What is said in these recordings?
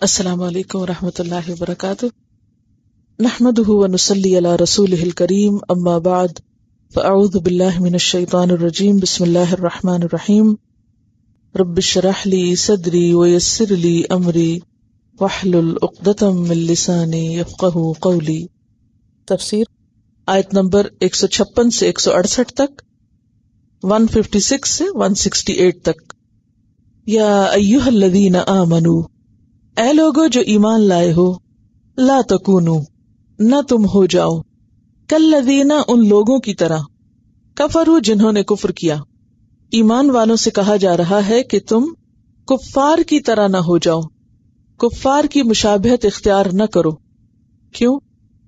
السلام علیکم و رحمۃ اللہ وبرکاتہ۔ نحمد نسلی اللہ رسول کریم اما بعد، فاعوذ باللہ من الشیطان الرجیم، بسم اللہ الرحمٰن الرحیم۔ رب شرح لی صدری ویسر لی امری وحلل عقدتم من لسانی یفقہ قولی۔ تفسیر، آیت نمبر 156 سے 168 تک 156 سے 168 تک۔ یا ایوہ الذین آمنوا اے لوگو جو ایمان لائے ہو، لا تکونو، نہ تم ہو جاؤ۔ کل لدینا ان لوگوں کی طرح۔ کفرو جنہوں نے کفر کیا۔ ایمان والوں سے کہا جا رہا ہے کہ تم کفار کی طرح نہ ہو جاؤ۔ کفار کی مشابہت اختیار نہ کرو۔ کیوں؟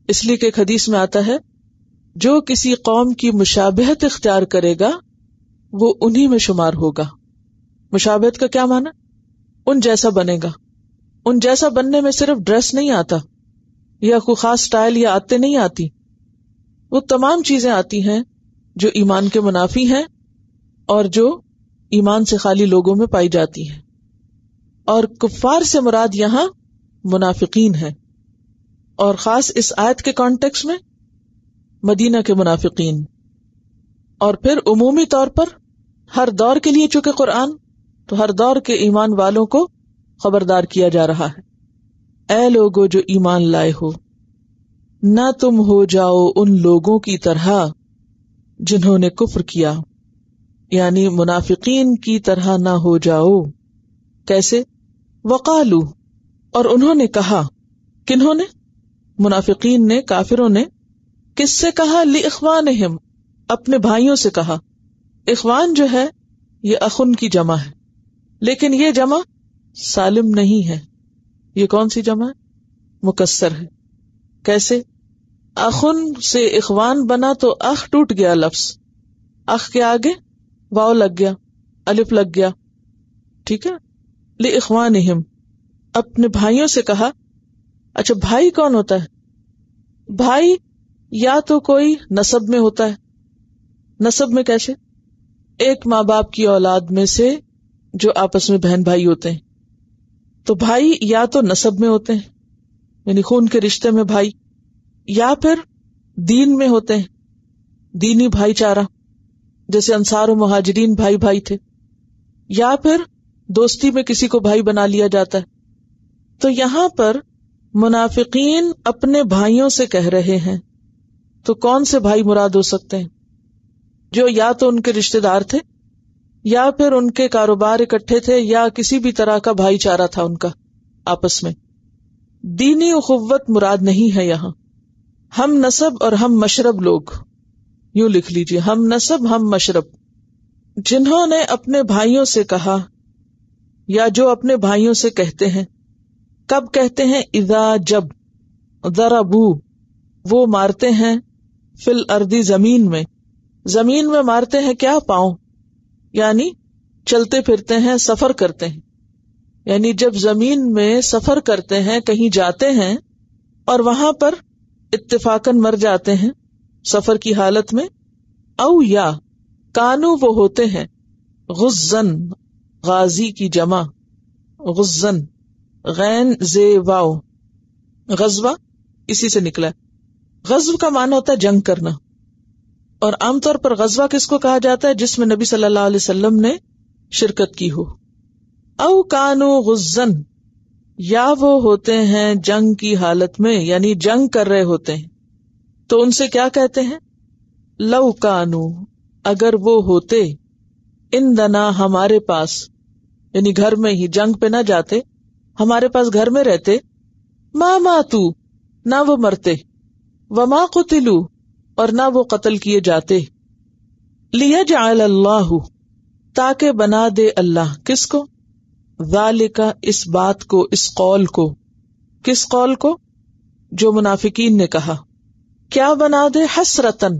اس لیے کہ ایک حدیث میں آتا ہے، جو کسی قوم کی مشابہت اختیار کرے گا، وہ انہی میں شمار ہوگا۔ مشابہت کا کیا مانا ان جیسا بنے گا۔ ان جیسا بننے میں صرف ڈریس نہیں آتا، یا کوئی خاص اسٹائل یا آتے نہیں آتی۔ وہ تمام چیزیں آتی ہیں جو ایمان کے منافی ہیں اور جو ایمان سے خالی لوگوں میں پائی جاتی ہیں۔ اور کفار سے مراد یہاں منافقین ہے اور خاص اس آیت کے کانٹیکس میں مدینہ کے منافقین۔ اور پھر عمومی طور پر ہر دور کے لیے چونکہ قرآن، تو ہر دور کے ایمان والوں کو خبردار کیا جا رہا ہے۔ اے لوگو جو ایمان لائے ہو، نہ تم ہو جاؤ ان لوگوں کی طرح جنہوں نے کفر کیا۔ یعنی منافقین کی طرح نہ ہو جاؤ۔ کیسے؟ وقالو، اور انہوں نے کہا، کنہوں نے؟ منافقین نے، کافروں نے؟ کس سے کہا؟ لی اخوان اپنے بھائیوں سے کہا۔ اخوان جو ہے، یہ اخن کی جمع ہے۔ لیکن یہ جمع سالم نہیں ہے۔ یہ کون سی جمع مکسر ہے۔ کیسے؟ اخن سے اخوان بنا تو اخ ٹوٹ گیا لفظ۔ اخ کے آگے واؤ لگ گیا، الف لگ گیا۔ ٹھیک ہے؟ لے اخوان اپنے بھائیوں سے کہا اچھا بھائی کون ہوتا ہے؟ بھائی یا تو کوئی نصب میں ہوتا ہے۔ نصب میں کیسے؟ ایک ماں باپ کی اولاد میں سے جو آپس میں بہن بھائی ہوتے ہیں۔ تو بھائی یا تو نصب میں ہوتے ہیں یعنی خون کے رشتے میں بھائی، یا پھر دین میں ہوتے ہیں، دینی بھائی چارہ، جیسے انصار و مہاجرین بھائی بھائی تھے، یا پھر دوستی میں کسی کو بھائی بنا لیا جاتا ہے۔ تو یہاں پر منافقین اپنے بھائیوں سے کہہ رہے ہیں، تو کون سے بھائی مراد ہو سکتے ہیں؟ جو یا تو ان کے رشتے دار تھے یا پھر ان کے کاروبار اکٹھے تھے یا کسی بھی طرح کا بھائی چارہ تھا ان کا آپس میں۔ دینی اخوت مراد نہیں ہے یہاں۔ ہم نصب اور ہم مشرب لوگ۔ یوں لکھ لیجیے ہم نصب، ہم مشرب۔ جنہوں نے اپنے بھائیوں سے کہا یا جو اپنے بھائیوں سے کہتے ہیں، کب کہتے ہیں؟ ادا جب۔ ذرا بو وہ مارتے ہیں فل اردی زمین میں۔ زمین میں مارتے ہیں کیا؟ پاؤں۔ یعنی چلتے پھرتے ہیں، سفر کرتے ہیں۔ یعنی جب زمین میں سفر کرتے ہیں، کہیں جاتے ہیں اور وہاں پر اتفاقن مر جاتے ہیں سفر کی حالت میں، او یا، کانو وہ ہوتے ہیں، غزن، غازی کی جمع، غزن، غین زے واؤ غزوہ، اسی سے نکلا۔ غزب کا معنی ہوتا ہے جنگ کرنا۔ اور عام طور پر غزوہ کس کو کہا جاتا ہے؟ جس میں نبی صلی اللہ علیہ وسلم نے شرکت کی ہو۔ او کانو غزن، یا وہ ہوتے ہیں جنگ کی حالت میں یعنی جنگ کر رہے ہوتے ہیں۔ تو ان سے کیا کہتے ہیں؟ لو کانو اگر وہ ہوتے ان دنا ہمارے پاس یعنی گھر میں ہی، جنگ پہ نہ جاتے، ہمارے پاس گھر میں رہتے ماں ماں تو نہ وہ مرتے۔ و ماں قتلو اور نہ وہ قتل کیے جاتے۔ لیا جعل اللہ تاکہ بنا دے اللہ۔ کس کو؟ کا اس بات کو، اس قول کو۔ کس قول کو؟ جو منافقین نے کہا۔ کیا بنا دے حسرتن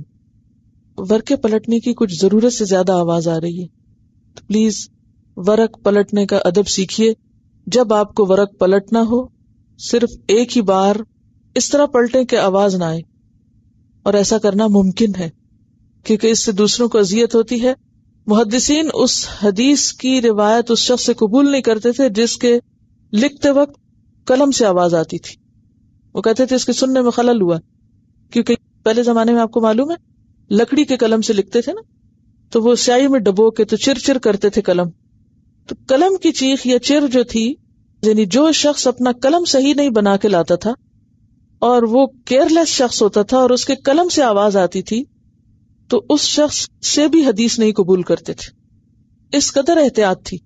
ورکے پلٹنے کی کچھ ضرورت سے زیادہ آواز آ رہی ہے۔ تو پلیز، ورق پلٹنے کا ادب سیکھیے۔ جب آپ کو ورق پلٹنا ہو، صرف ایک ہی بار اس طرح پلٹے کہ آواز نہ آئے۔ اور ایسا کرنا ممکن ہے، کیونکہ اس سے دوسروں کو اذیت ہوتی ہے۔ محدثین اس حدیث کی روایت اس شخص سے قبول نہیں کرتے تھے جس کے لکھتے وقت کلم سے آواز آتی تھی۔ وہ کہتے تھے، اس کے سننے میں خلل ہوا، کیونکہ پہلے زمانے میں آپ کو معلوم ہے، لکڑی کے قلم سے لکھتے تھے نا۔ تو وہ سیائی میں ڈبو کے تو چر چر کرتے تھے قلم۔ تو قلم کی چیخ یا چر جو تھی یعنی جو شخص اپنا قلم صحیح نہیں بنا کے لاتا تھا اور وہ کیئر لیس شخص ہوتا تھا اور اس کے قلم سے آواز آتی تھی، تو اس شخص سے بھی حدیث نہیں قبول کرتے تھے۔ اس قدر احتیاط تھی۔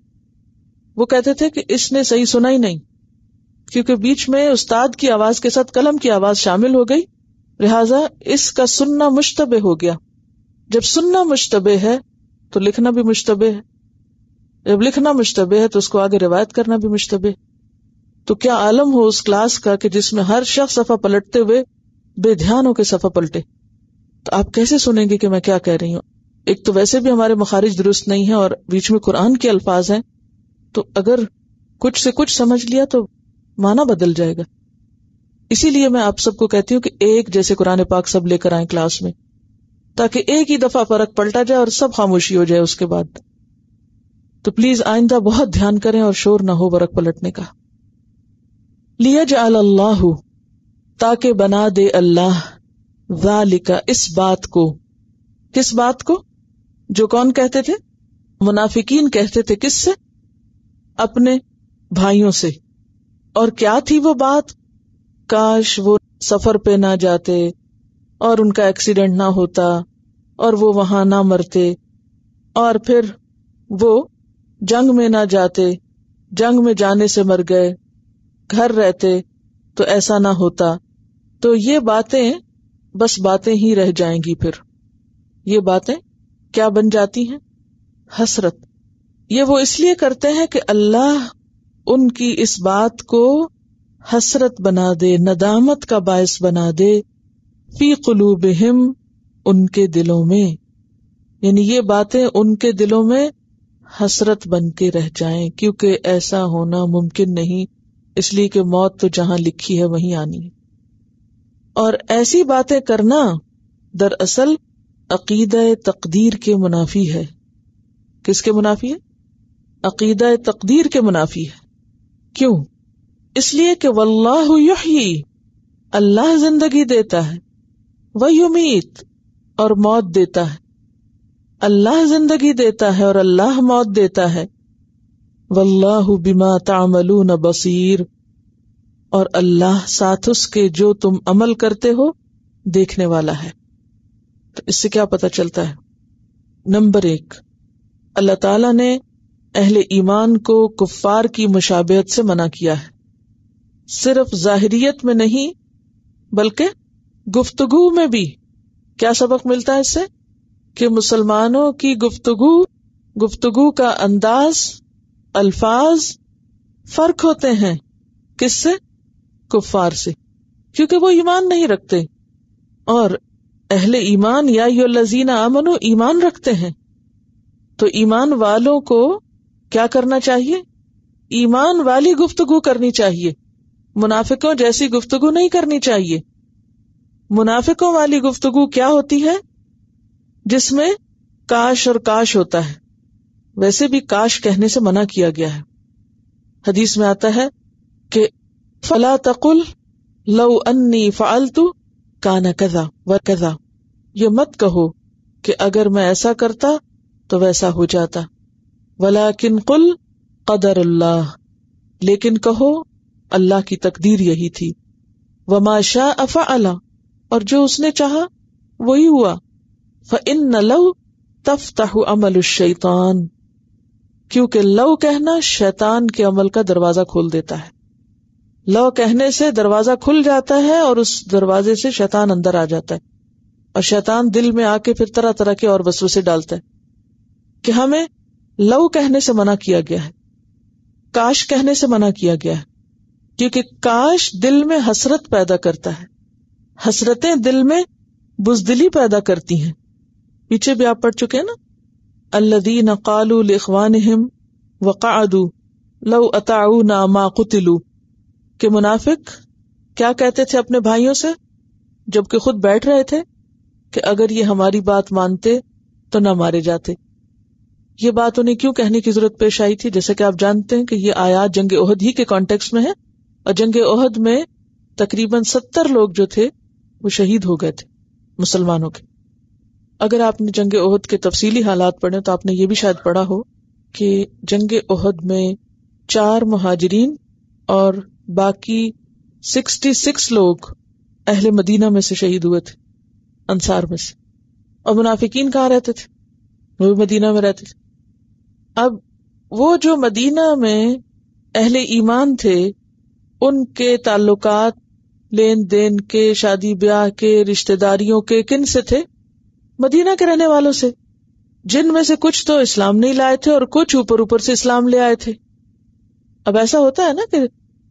وہ کہتے تھے کہ اس نے صحیح سنا ہی نہیں، کیونکہ بیچ میں استاد کی آواز کے ساتھ قلم کی آواز شامل ہو گئی۔ لہذا اس کا سننا مشتبہ ہو گیا۔ جب سننا مشتبہ ہے تو لکھنا بھی مشتبہ ہے۔ جب لکھنا مشتبہ ہے تو اس کو آگے روایت کرنا بھی مشتبہ۔ تو کیا عالم ہو اس کلاس کا کہ جس میں ہر شخص صفحہ پلٹتے ہوئے بے دھیان ہو کے صفحہ پلٹے؟ تو آپ کیسے سنیں گے کہ میں کیا کہہ رہی ہوں؟ ایک تو ویسے بھی ہمارے مخارج درست نہیں ہے اور بیچ میں قرآن کے الفاظ ہیں، تو اگر کچھ سے کچھ سمجھ لیا تو مانا بدل جائے گا۔ اسی لیے میں آپ سب کو کہتی ہوں کہ ایک جیسے قرآن پاک سب لے کر آئیں کلاس میں، تاکہ ایک ہی دفعہ فرق پلٹا جائے اور سب خاموشی ہو جائے اس کے بعد۔ تو پلیز آئندہ بہت دھیان کریں اور شور نہ ہو برق پلٹنے کا۔ لیا جا اللہ تاکہ بنا دے اللہ ذالکا اس بات کو۔ کس بات کو؟ جو کون کہتے تھے؟ منافقین کہتے تھے کس سے؟ اپنے بھائیوں سے۔ اور کیا تھی وہ بات؟ کاش وہ سفر پہ نہ جاتے اور ان کا ایکسیڈنٹ نہ ہوتا اور وہ وہاں نہ مرتے اور پھر وہ جنگ میں نہ جاتے، جنگ میں جانے سے مر گئے۔ گھر رہتے تو ایسا نہ ہوتا۔ تو یہ باتیں بس باتیں ہی رہ جائیں گی پھر۔ یہ باتیں کیا بن جاتی ہیں؟ حسرت۔ یہ وہ اس لیے کرتے ہیں کہ اللہ ان کی اس بات کو حسرت بنا دے، ندامت کا باعث بنا دے۔ فی قلوبہم ان کے دلوں میں۔ یعنی یہ باتیں ان کے دلوں میں حسرت بن کے رہ جائیں، کیونکہ ایسا ہونا ممکن نہیں۔ اس لیے کہ موت تو جہاں لکھی ہے وہیں آنی ہے۔ اور ایسی باتیں کرنا دراصل عقیدہ تقدیر کے منافی ہے۔ کس کے منافی ہے؟ عقیدہ تقدیر کے منافی ہے۔ کیوں؟ اس لیے کہ واللہ یحیی، اللہ زندگی دیتا ہے، وہ یمیت اور موت دیتا ہے۔ اللہ زندگی دیتا ہے اور اللہ موت دیتا ہے۔ واللہ بما تعملون بصیر۔ اور اللہ ساتھ اس کے جو تم عمل کرتے ہو، دیکھنے والا ہے۔ تو اس سے کیا پتا چلتا ہے؟ نمبر ایک، اللہ تعالی نے اہل ایمان کو کفار کی مشابہت سے منع کیا ہے۔ صرف ظاہریت میں نہیں، بلکہ گفتگو میں بھی۔ کیا سبق ملتا ہے اس سے؟ کہ مسلمانوں کی گفتگو گفتگو کا انداز الفاظ فرق ہوتے ہیں کس سے؟ کفار سے، کیونکہ وہ ایمان نہیں رکھتے۔ اور اہل ایمان یا لذین امن ایمان رکھتے ہیں۔ تو ایمان والوں کو کیا کرنا چاہیے؟ ایمان والی گفتگو کرنی چاہیے۔ منافقوں جیسی گفتگو نہیں کرنی چاہیے۔ منافقوں والی گفتگو کیا ہوتی ہے؟ جس میں کاش اور کاش ہوتا ہے۔ ویسے بھی کاش کہنے سے منع کیا گیا ہے۔ حدیث میں آتا ہے کہ فلا تقل لو انی فالتو کا نہ کزا و کزا یہ مت کہو کہ اگر میں ایسا کرتا تو ویسا ہو جاتا۔ ولا کن کل قدر اللہ۔ لیکن کہو اللہ کی تقدیر یہی تھی۔ وما شاہ افا اللہ اور جو اس نے چاہا وہی ہوا۔ فن نہ لو تفتح عمل الشیطان کیونکہ لو کہنا شیطان کے عمل کا دروازہ کھول دیتا ہے۔ لو کہنے سے دروازہ کھل جاتا ہے اور اس دروازے سے شیطان اندر آ جاتا ہے۔ اور شیطان دل میں آ کے پھر طرح طرح کے اور وسو سے ڈالتا ہے کہ ہمیں لو کہنے سے منع کیا گیا ہے۔ کاش کہنے سے منع کیا گیا ہے۔ کیونکہ کاش دل میں حسرت پیدا کرتا ہے۔ حسرتیں دل میں بزدلی پیدا کرتی ہیں۔ پیچھے بھی آپ پڑھ چکے ہیں نا؟ اللہ قالو لخوان وقعدوا لو اتاؤ ما قتلوا۔ کہ منافق کیا کہتے تھے اپنے بھائیوں سے؟ جبکہ خود بیٹھ رہے تھے کہ اگر یہ ہماری بات مانتے تو نہ مارے جاتے۔ یہ بات انہیں کیوں کہنے کی ضرورت پیش آئی تھی؟ جیسے کہ آپ جانتے ہیں کہ یہ آیات جنگ عہد ہی کے کانٹیکس میں ہے اور جنگ عہد میں تقریباً ستر لوگ جو تھے وہ شہید ہو گئے تھے مسلمانوں کے۔ اگر آپ نے جنگ عہد کے تفصیلی حالات پڑھے تو آپ نے یہ بھی شاید پڑھا ہو کہ جنگ عہد میں چار مہاجرین اور باقی سکسٹی سکس لوگ اہل مدینہ میں سے شہید ہوئے تھے، انصار میں سے۔ اور منافقین کہاں رہتے تھے؟ وہ بھی مدینہ میں رہتے تھے۔ اب وہ جو مدینہ میں اہل ایمان تھے، ان کے تعلقات، لین دین کے، شادی بیاہ کے رشتے داریوں کے کن سے تھے؟ مدینہ کے رہنے والوں سے۔ جن میں سے کچھ تو اسلام نہیں لائے تھے اور کچھ اوپر اوپر سے اسلام لے آئے تھے۔ اب ایسا ہوتا ہے نا کہ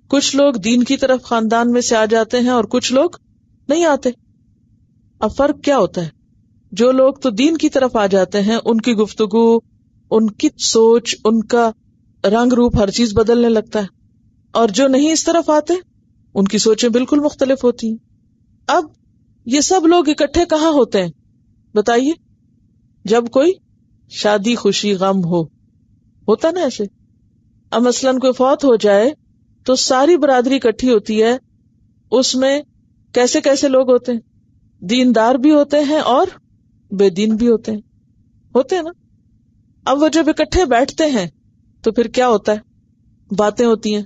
کچھ لوگ دین کی طرف خاندان میں سے آ جاتے ہیں اور کچھ لوگ نہیں آتے۔ اب فرق کیا ہوتا ہے؟ جو لوگ تو دین کی طرف آ جاتے ہیں، ان کی گفتگو، ان کی سوچ، ان کا رنگ روپ ہر چیز بدلنے لگتا ہے۔ اور جو نہیں اس طرف آتے، ان کی سوچیں بالکل مختلف ہوتی ہیں۔ اب یہ سب لوگ اکٹھے کہاں ہوتے ہیں؟ بتائیے، جب کوئی شادی خوشی غم ہو، ہوتا نا ایسے؟ اب مثلاً کوئی فوت ہو جائے تو ساری برادری اکٹھی ہوتی ہے، اس میں کیسے کیسے لوگ ہوتے ہیں؟ دیندار بھی ہوتے ہیں اور بے دین بھی ہوتے ہیں۔ ہوتے ہیں نا؟ اب وہ جب اکٹھے بیٹھتے ہیں تو پھر کیا ہوتا ہے؟ باتیں ہوتی ہیں۔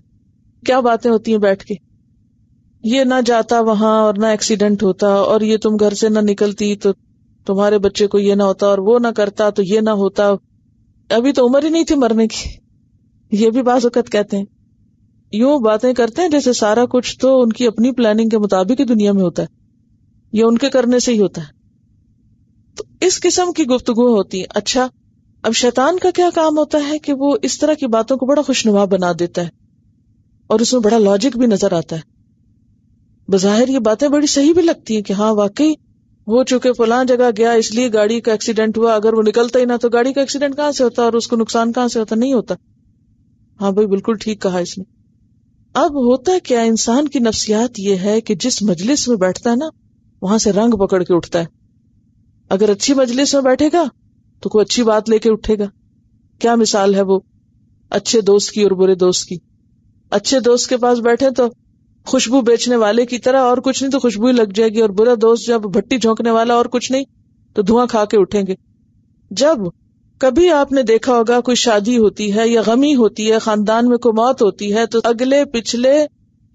کیا باتیں ہوتی ہیں بیٹھ کے؟ یہ نہ جاتا وہاں اور نہ ایکسیڈنٹ ہوتا اور یہ تم گھر سے نہ نکلتی تو تمہارے بچے کو یہ نہ ہوتا اور وہ نہ کرتا تو یہ نہ ہوتا۔ ابھی تو عمر ہی نہیں تھی مرنے کی۔ یہ بھی بعض اوقات کہتے ہیں۔ یوں باتیں کرتے ہیں جیسے سارا کچھ تو ان کی اپنی پلاننگ کے مطابق ہی دنیا میں ہوتا ہے۔ یہ ان کے کرنے سے ہی ہوتا ہے۔ تو اس قسم کی گفتگو ہوتی ہے اچھا اب شیطان کا کیا کام ہوتا ہے کہ وہ اس طرح کی باتوں کو بڑا خوشنما بنا دیتا ہے اور اس میں بڑا لاجک بھی نظر آتا ہے۔ بظاہر یہ باتیں بڑی صحیح بھی لگتی ہیں کہ ہاں واقعی ہو چکے فلاں جگہ گیا، اس لیے گاڑی کا ایکسیڈنٹ ہوا۔ اگر وہ نکلتا ہی نہ تو گاڑی کا ایکسیڈنٹ کہاں سے ہوتا اور اس کو نقصان کہاں سے ہوتا؟ نہیں ہوتا۔ ہاں بھائی، بالکل ٹھیک کہا اس نے۔ اب ہوتا کیا، انسان کی نفسیات یہ ہے کہ جس مجلس میں بیٹھتا ہے نا، وہاں سے رنگ پکڑ کے اٹھتا ہے۔ اگر اچھی مجلس میں بیٹھے گا تو کوئی اچھی بات لے کے اٹھے گا۔ کیا مثال ہے وہ؟ اچھے دوست کی اور برے دوست کی۔ اچھے دوست کے پاس بیٹھے تو خوشبو بیچنے والے کی طرح اور کچھ نہیں تو خوشبو ہی لگ جائے گی اور برا دوست جب بھٹی جھونکنے والا اور کچھ نہیں تو دھواں کھا کے اٹھیں گے۔ جب کبھی آپ نے دیکھا ہوگا کوئی شادی ہوتی ہے یا غمی ہوتی ہے، خاندان میں کوئی موت ہوتی ہے، تو اگلے پچھلے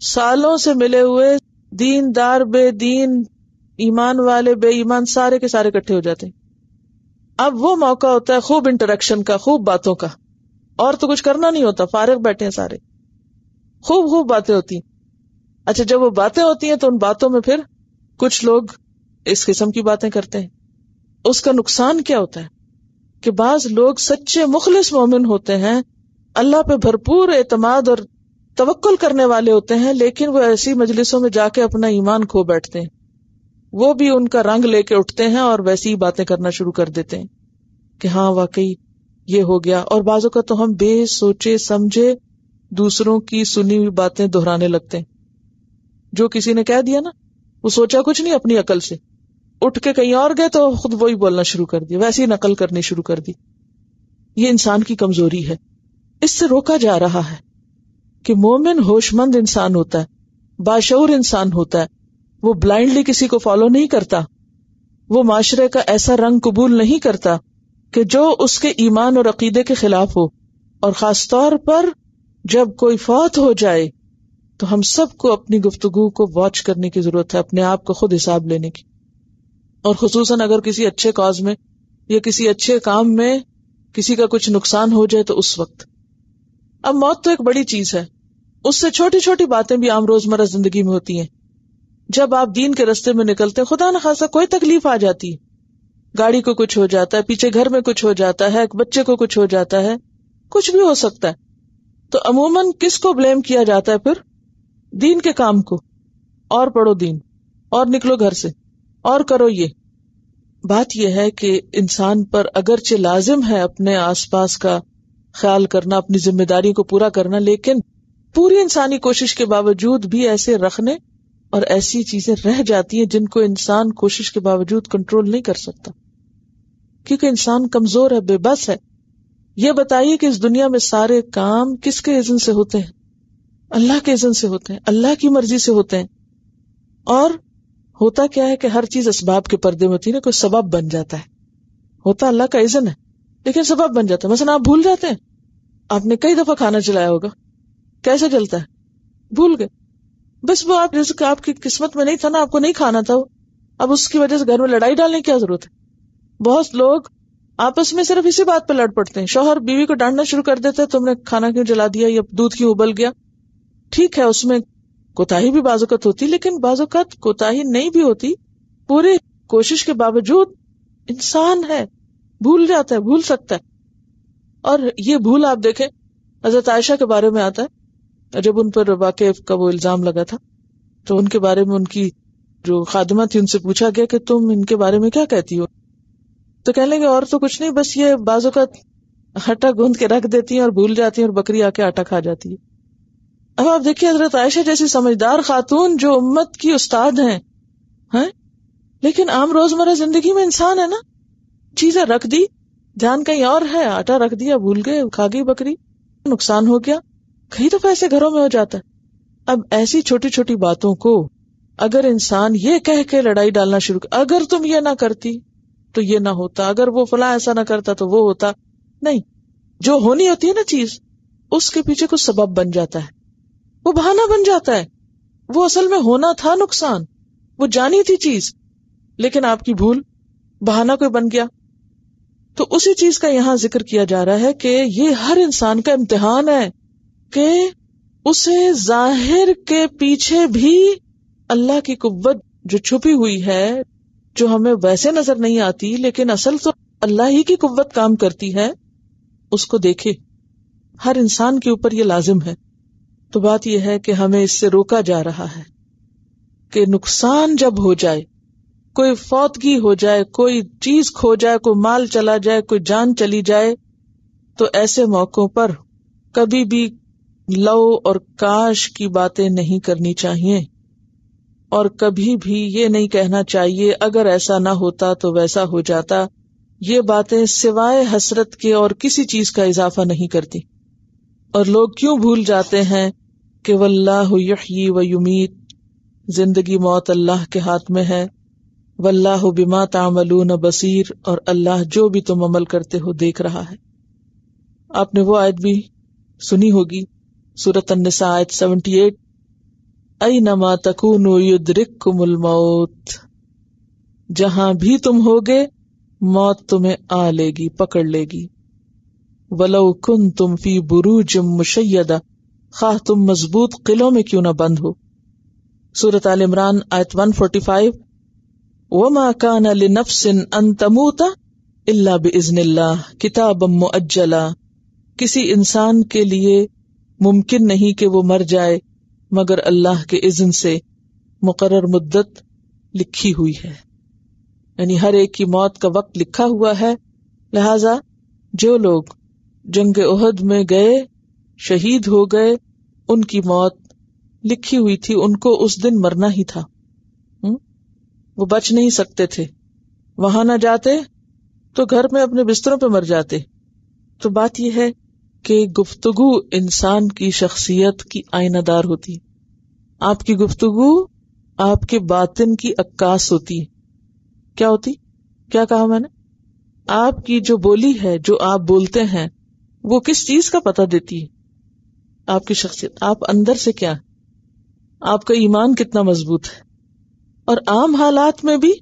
سالوں سے ملے ہوئے دین دار بے دین، ایمان والے، بے ایمان سارے کے سارے کٹھے ہو جاتے ہیں۔ اب وہ موقع ہوتا ہے خوب انٹریکشن کا، خوب باتوں کا۔ اور تو کچھ کرنا نہیں ہوتا، فارغ بیٹھے ہیں سارے۔ خوب خوب باتیں ہوتی ہیں۔ اچھا جب وہ باتیں ہوتی ہیں تو ان باتوں میں پھر کچھ لوگ اس قسم کی باتیں کرتے ہیں۔ اس کا نقصان کیا ہوتا ہے؟ کہ بعض لوگ سچے مخلص مومن ہوتے ہیں، اللہ پہ بھرپور اعتماد اور توکل کرنے والے ہوتے ہیں، لیکن وہ ایسی مجلسوں میں جا کے اپنا ایمان کھو بیٹھتے ہیں۔ وہ بھی ان کا رنگ لے کے اٹھتے ہیں اور ویسی ہی باتیں کرنا شروع کر دیتے ہیں کہ ہاں واقعی یہ ہو گیا۔ اور بازو کا تو ہم بے سوچے، سمجھے دوسروں کی سنی ہوئی باتیں دہرانے لگتے ہیں۔ جو کسی نے کہہ دیا نا، وہ سوچا کچھ نہیں اپنی عقل سے۔ اٹھ کے کہیں اور گئے تو خود وہی بولنا شروع کر دیا، ویسے ہی نقل کرنی شروع کر دی۔ یہ انسان کی کمزوری ہے۔ اس سے روکا جا رہا ہے کہ مومن ہوش مند انسان ہوتا ہے، باشعور انسان ہوتا ہے۔ وہ بلائنڈلی کسی کو فالو نہیں کرتا۔ وہ معاشرے کا ایسا رنگ قبول نہیں کرتا کہ جو اس کے ایمان اور عقیدے کے خلاف ہو۔ اور خاص طور پر جب کوئی فوت ہو جائے تو ہم سب کو اپنی گفتگو کو واچ کرنے کی ضرورت ہے، اپنے آپ کو خود حساب لینے کی۔ اور خصوصاً اگر کسی اچھے کاز میں یا کسی اچھے کام میں کسی کا کچھ نقصان ہو جائے تو اس وقت۔ اب موت تو ایک بڑی چیز ہے۔ اس سے چھوٹی چھوٹی باتیں بھی عام روزمرہ زندگی میں ہوتی ہیں۔ جب آپ دین کے رستے میں نکلتے خدا نخواستہ کوئی تکلیف آ جاتی ہے۔ گاڑی کو کچھ ہو جاتا ہے، پیچھے گھر میں کچھ ہو جاتا ہے بچے کو کچھ ہو جاتا ہے، کچھ بھی ہو سکتا ہے۔ تو عموماً کس کو بلیم کیا جاتا ہے پھر؟ دین کے کام کو۔ اور پڑھو دین، اور نکلو گھر سے، اور کرو یہ۔ بات یہ ہے کہ انسان پر اگرچہ لازم ہے اپنے آس پاس کا خیال کرنا، اپنی ذمہ داری کو پورا کرنا، لیکن پوری انسانی کوشش کے باوجود بھی ایسے رکھنے اور ایسی چیزیں رہ جاتی ہیں جن کو انسان کوشش کے باوجود کنٹرول نہیں کر سکتا۔ کیونکہ انسان کمزور ہے، بے بس ہے۔ یہ بتائیے کہ اس دنیا میں سارے کام کس کے عزن سے ہوتے ہیں؟ اللہ کے عزن سے ہوتے ہیں، اللہ کی مرضی سے ہوتے ہیں۔ اور ہوتا کیا ہے کہ ہر چیز اسباب کے پردے میں ہوتی ہے نا، کوئی سبب بن جاتا ہے۔ ہوتا اللہ کا عزن ہے، لیکن سبب بن جاتا ہے۔ مثلا آپ بھول جاتے ہیں۔ آپ نے کئی دفعہ کھانا چلایا ہوگا۔ کیسے چلتا ہے؟ بھول گئے۔ بس وہ آپ، جیسے کہ آپ کی قسمت میں نہیں تھا نا، آپ کو نہیں کھانا تھا وہ۔ اب اس کی وجہ سے گھر میں لڑائی ڈالنے کی کیا ضرورت ہے؟ بہت لوگ آپس میں صرف اسی بات پہ لڑ پڑتے ہیں۔ شوہر بیوی کو ڈانٹنا شروع کر دیتے تم نے کھانا کیوں جلا دیا؟ یا دودھ کیوں ابل گیا؟ ٹھیک ہے، اس میں کوتا بھی بازوقت ہوتی، لیکن بازوقت کوتا نہیں بھی ہوتی پوری کوشش کے باوجود انسان ہے، بھول جاتا ہے، بھول سکتا ہے۔ اور یہ بھول آپ دیکھیں، حضرت عائشہ کے بارے میں آتا ہے، جب ان پر واقع کا وہ الزام لگا تھا، تو ان کے بارے میں ان کی جو خادمہ تھی، ان سے پوچھا گیا کہ تم ان کے بارے میں کیا کہتی ہو؟ تو کہہ لیں گے اور تو کچھ نہیں، بس یہ بازو کا ہٹا گوند کے رکھ دیتی ہیں اور بھول جاتی ہیں اور بکری آ کے آٹا کھا جاتی ہے۔ اب آپ دیکھیے حضرت عائشہ جیسی سمجھدار خاتون جو امت کی استاد ہیں لیکن عام روزمرہ زندگی میں انسان ہے نا؟ چیزیں رکھ دی دھیان کہیں اور ہے، آٹا رکھ دیا، بھول گئے، کھا گئی بکری، نقصان ہو گیا کئی تو پیسے گھروں میں ہو جاتا ہے۔ اب ایسی چھوٹی چھوٹی باتوں کو اگر انسان یہ کہہ کے لڑائی ڈالنا شروع کر اگر تم یہ نہ کرتی تو یہ نہ ہوتا، اگر وہ فلاں ایسا نہ کرتا تو وہ ہوتا۔ نہیں، جو ہونی ہوتی ہے نا چیز، اس کے پیچھے کچھ سبب بن جاتا ہے۔ وہ بہانا بن جاتا ہے۔ وہ اصل میں ہونا تھا نقصان۔ وہ جانی تھی چیز۔ لیکن آپ کی بھول بہانا کوئی بن گیا۔ تو اسی چیز کا یہاں ذکر کیا جا رہا ہے کہ یہ ہر انسان کا امتحان ہے کہ اسے ظاہر کے پیچھے بھی اللہ کی قوت جو چھپی ہوئی ہے، جو ہمیں ویسے نظر نہیں آتی، لیکن اصل تو اللہ ہی کی قوت کام کرتی ہے، اس کو دیکھے۔ ہر انسان کے اوپر یہ لازم ہے۔ تو بات یہ ہے کہ ہمیں اس سے روکا جا رہا ہے کہ نقصان جب ہو جائے، کوئی فوتگی ہو جائے، کوئی چیز کھو جائے، کوئی مال چلا جائے، کوئی جان چلی جائے، تو ایسے موقعوں پر کبھی بھی لو اور کاش کی باتیں نہیں کرنی چاہیے اور کبھی بھی یہ نہیں کہنا چاہیے، اگر ایسا نہ ہوتا تو ویسا ہو جاتا۔ یہ باتیں سوائے حسرت کے اور کسی چیز کا اضافہ نہیں کرتی۔ اور لوگ کیوں بھول جاتے ہیں؟ کہ و اللہ و یمیت، زندگی موت اللہ کے ہاتھ میں ہے و اللہ بما تعملون بصیر، اور اللہ جو بھی تم عمل کرتے ہو دیکھ رہا ہے۔ آپ نے وہ آیت بھی سنی ہوگی سورت النساء آیت سیونٹی ایٹ۔ ائی نما یدرککم الموت۔ جہاں بھی تم ہوگے، موت تمہیں آ لے گی، پکڑ لے گی۔ ولو کن تم فی بروج مشیدہ۔ خواہ تم مضبوط قلعوں میں کیوں نہ بند ہو۔ سورت عال عمران آیت ون فورٹی فائیو وما كان لنفس ان تموت الا باذن اللہ کتاب مؤجلا کسی انسان کے لیے ممکن نہیں کہ وہ مر جائے، مگر اللہ کے اذن سے مقرر مدت لکھی ہوئی ہے۔ یعنی ہر ایک کی موت کا وقت لکھا ہوا ہے۔ لہذا جو لوگ جنگ عہد میں گئے شہید ہو گئے، ان کی موت لکھی ہوئی تھی، ان کو اس دن مرنا ہی تھا۔ وہ بچ نہیں سکتے تھے۔ وہاں نہ جاتے تو گھر میں اپنے بستروں پہ مر جاتے۔ تو بات یہ ہے کہ گفتگو انسان کی شخصیت کی آئینہ دار ہوتی۔ آپ کی گفتگو آپ کے باطن کی عکاس ہوتی۔ کیا ہوتی؟ کیا کہا میں نے؟ آپ کی جو بولی ہے، جو آپ بولتے ہیں، وہ کس چیز کا پتہ دیتی؟ ہے آپ کی شخصیت، آپ اندر سے کیا آپ کا ایمان کتنا مضبوط ہے؟ اور عام حالات میں بھی،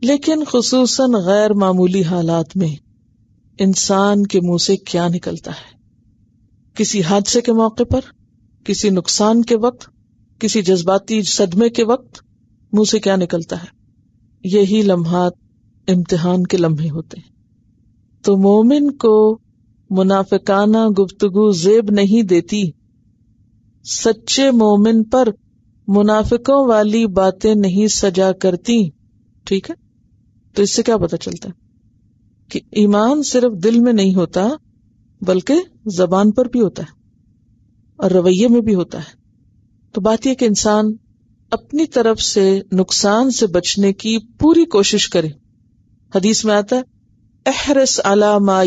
لیکن خصوصاً غیر معمولی حالات میں انسان کے منہ سے کیا نکلتا ہے؟ کسی حادثے کے موقع پر، کسی نقصان کے وقت، کسی جذباتی صدمے کے وقت منہ سے کیا نکلتا ہے؟ یہی لمحات امتحان کے لمحے ہوتے ہیں۔ تو مومن کو منافقانہ گفتگو زیب نہیں دیتی۔ سچے مومن پر منافقوں والی باتیں نہیں سجا کرتی۔ ٹھیک ہے؟ تو اس سے کیا پتا چلتا ہے؟ کہ ایمان صرف دل میں نہیں ہوتا، بلکہ زبان پر بھی ہوتا ہے اور رویے میں بھی ہوتا ہے۔ تو بات یہ کہ انسان اپنی طرف سے نقصان سے بچنے کی پوری کوشش کرے۔ حدیث میں آتا ہے احرس علامہ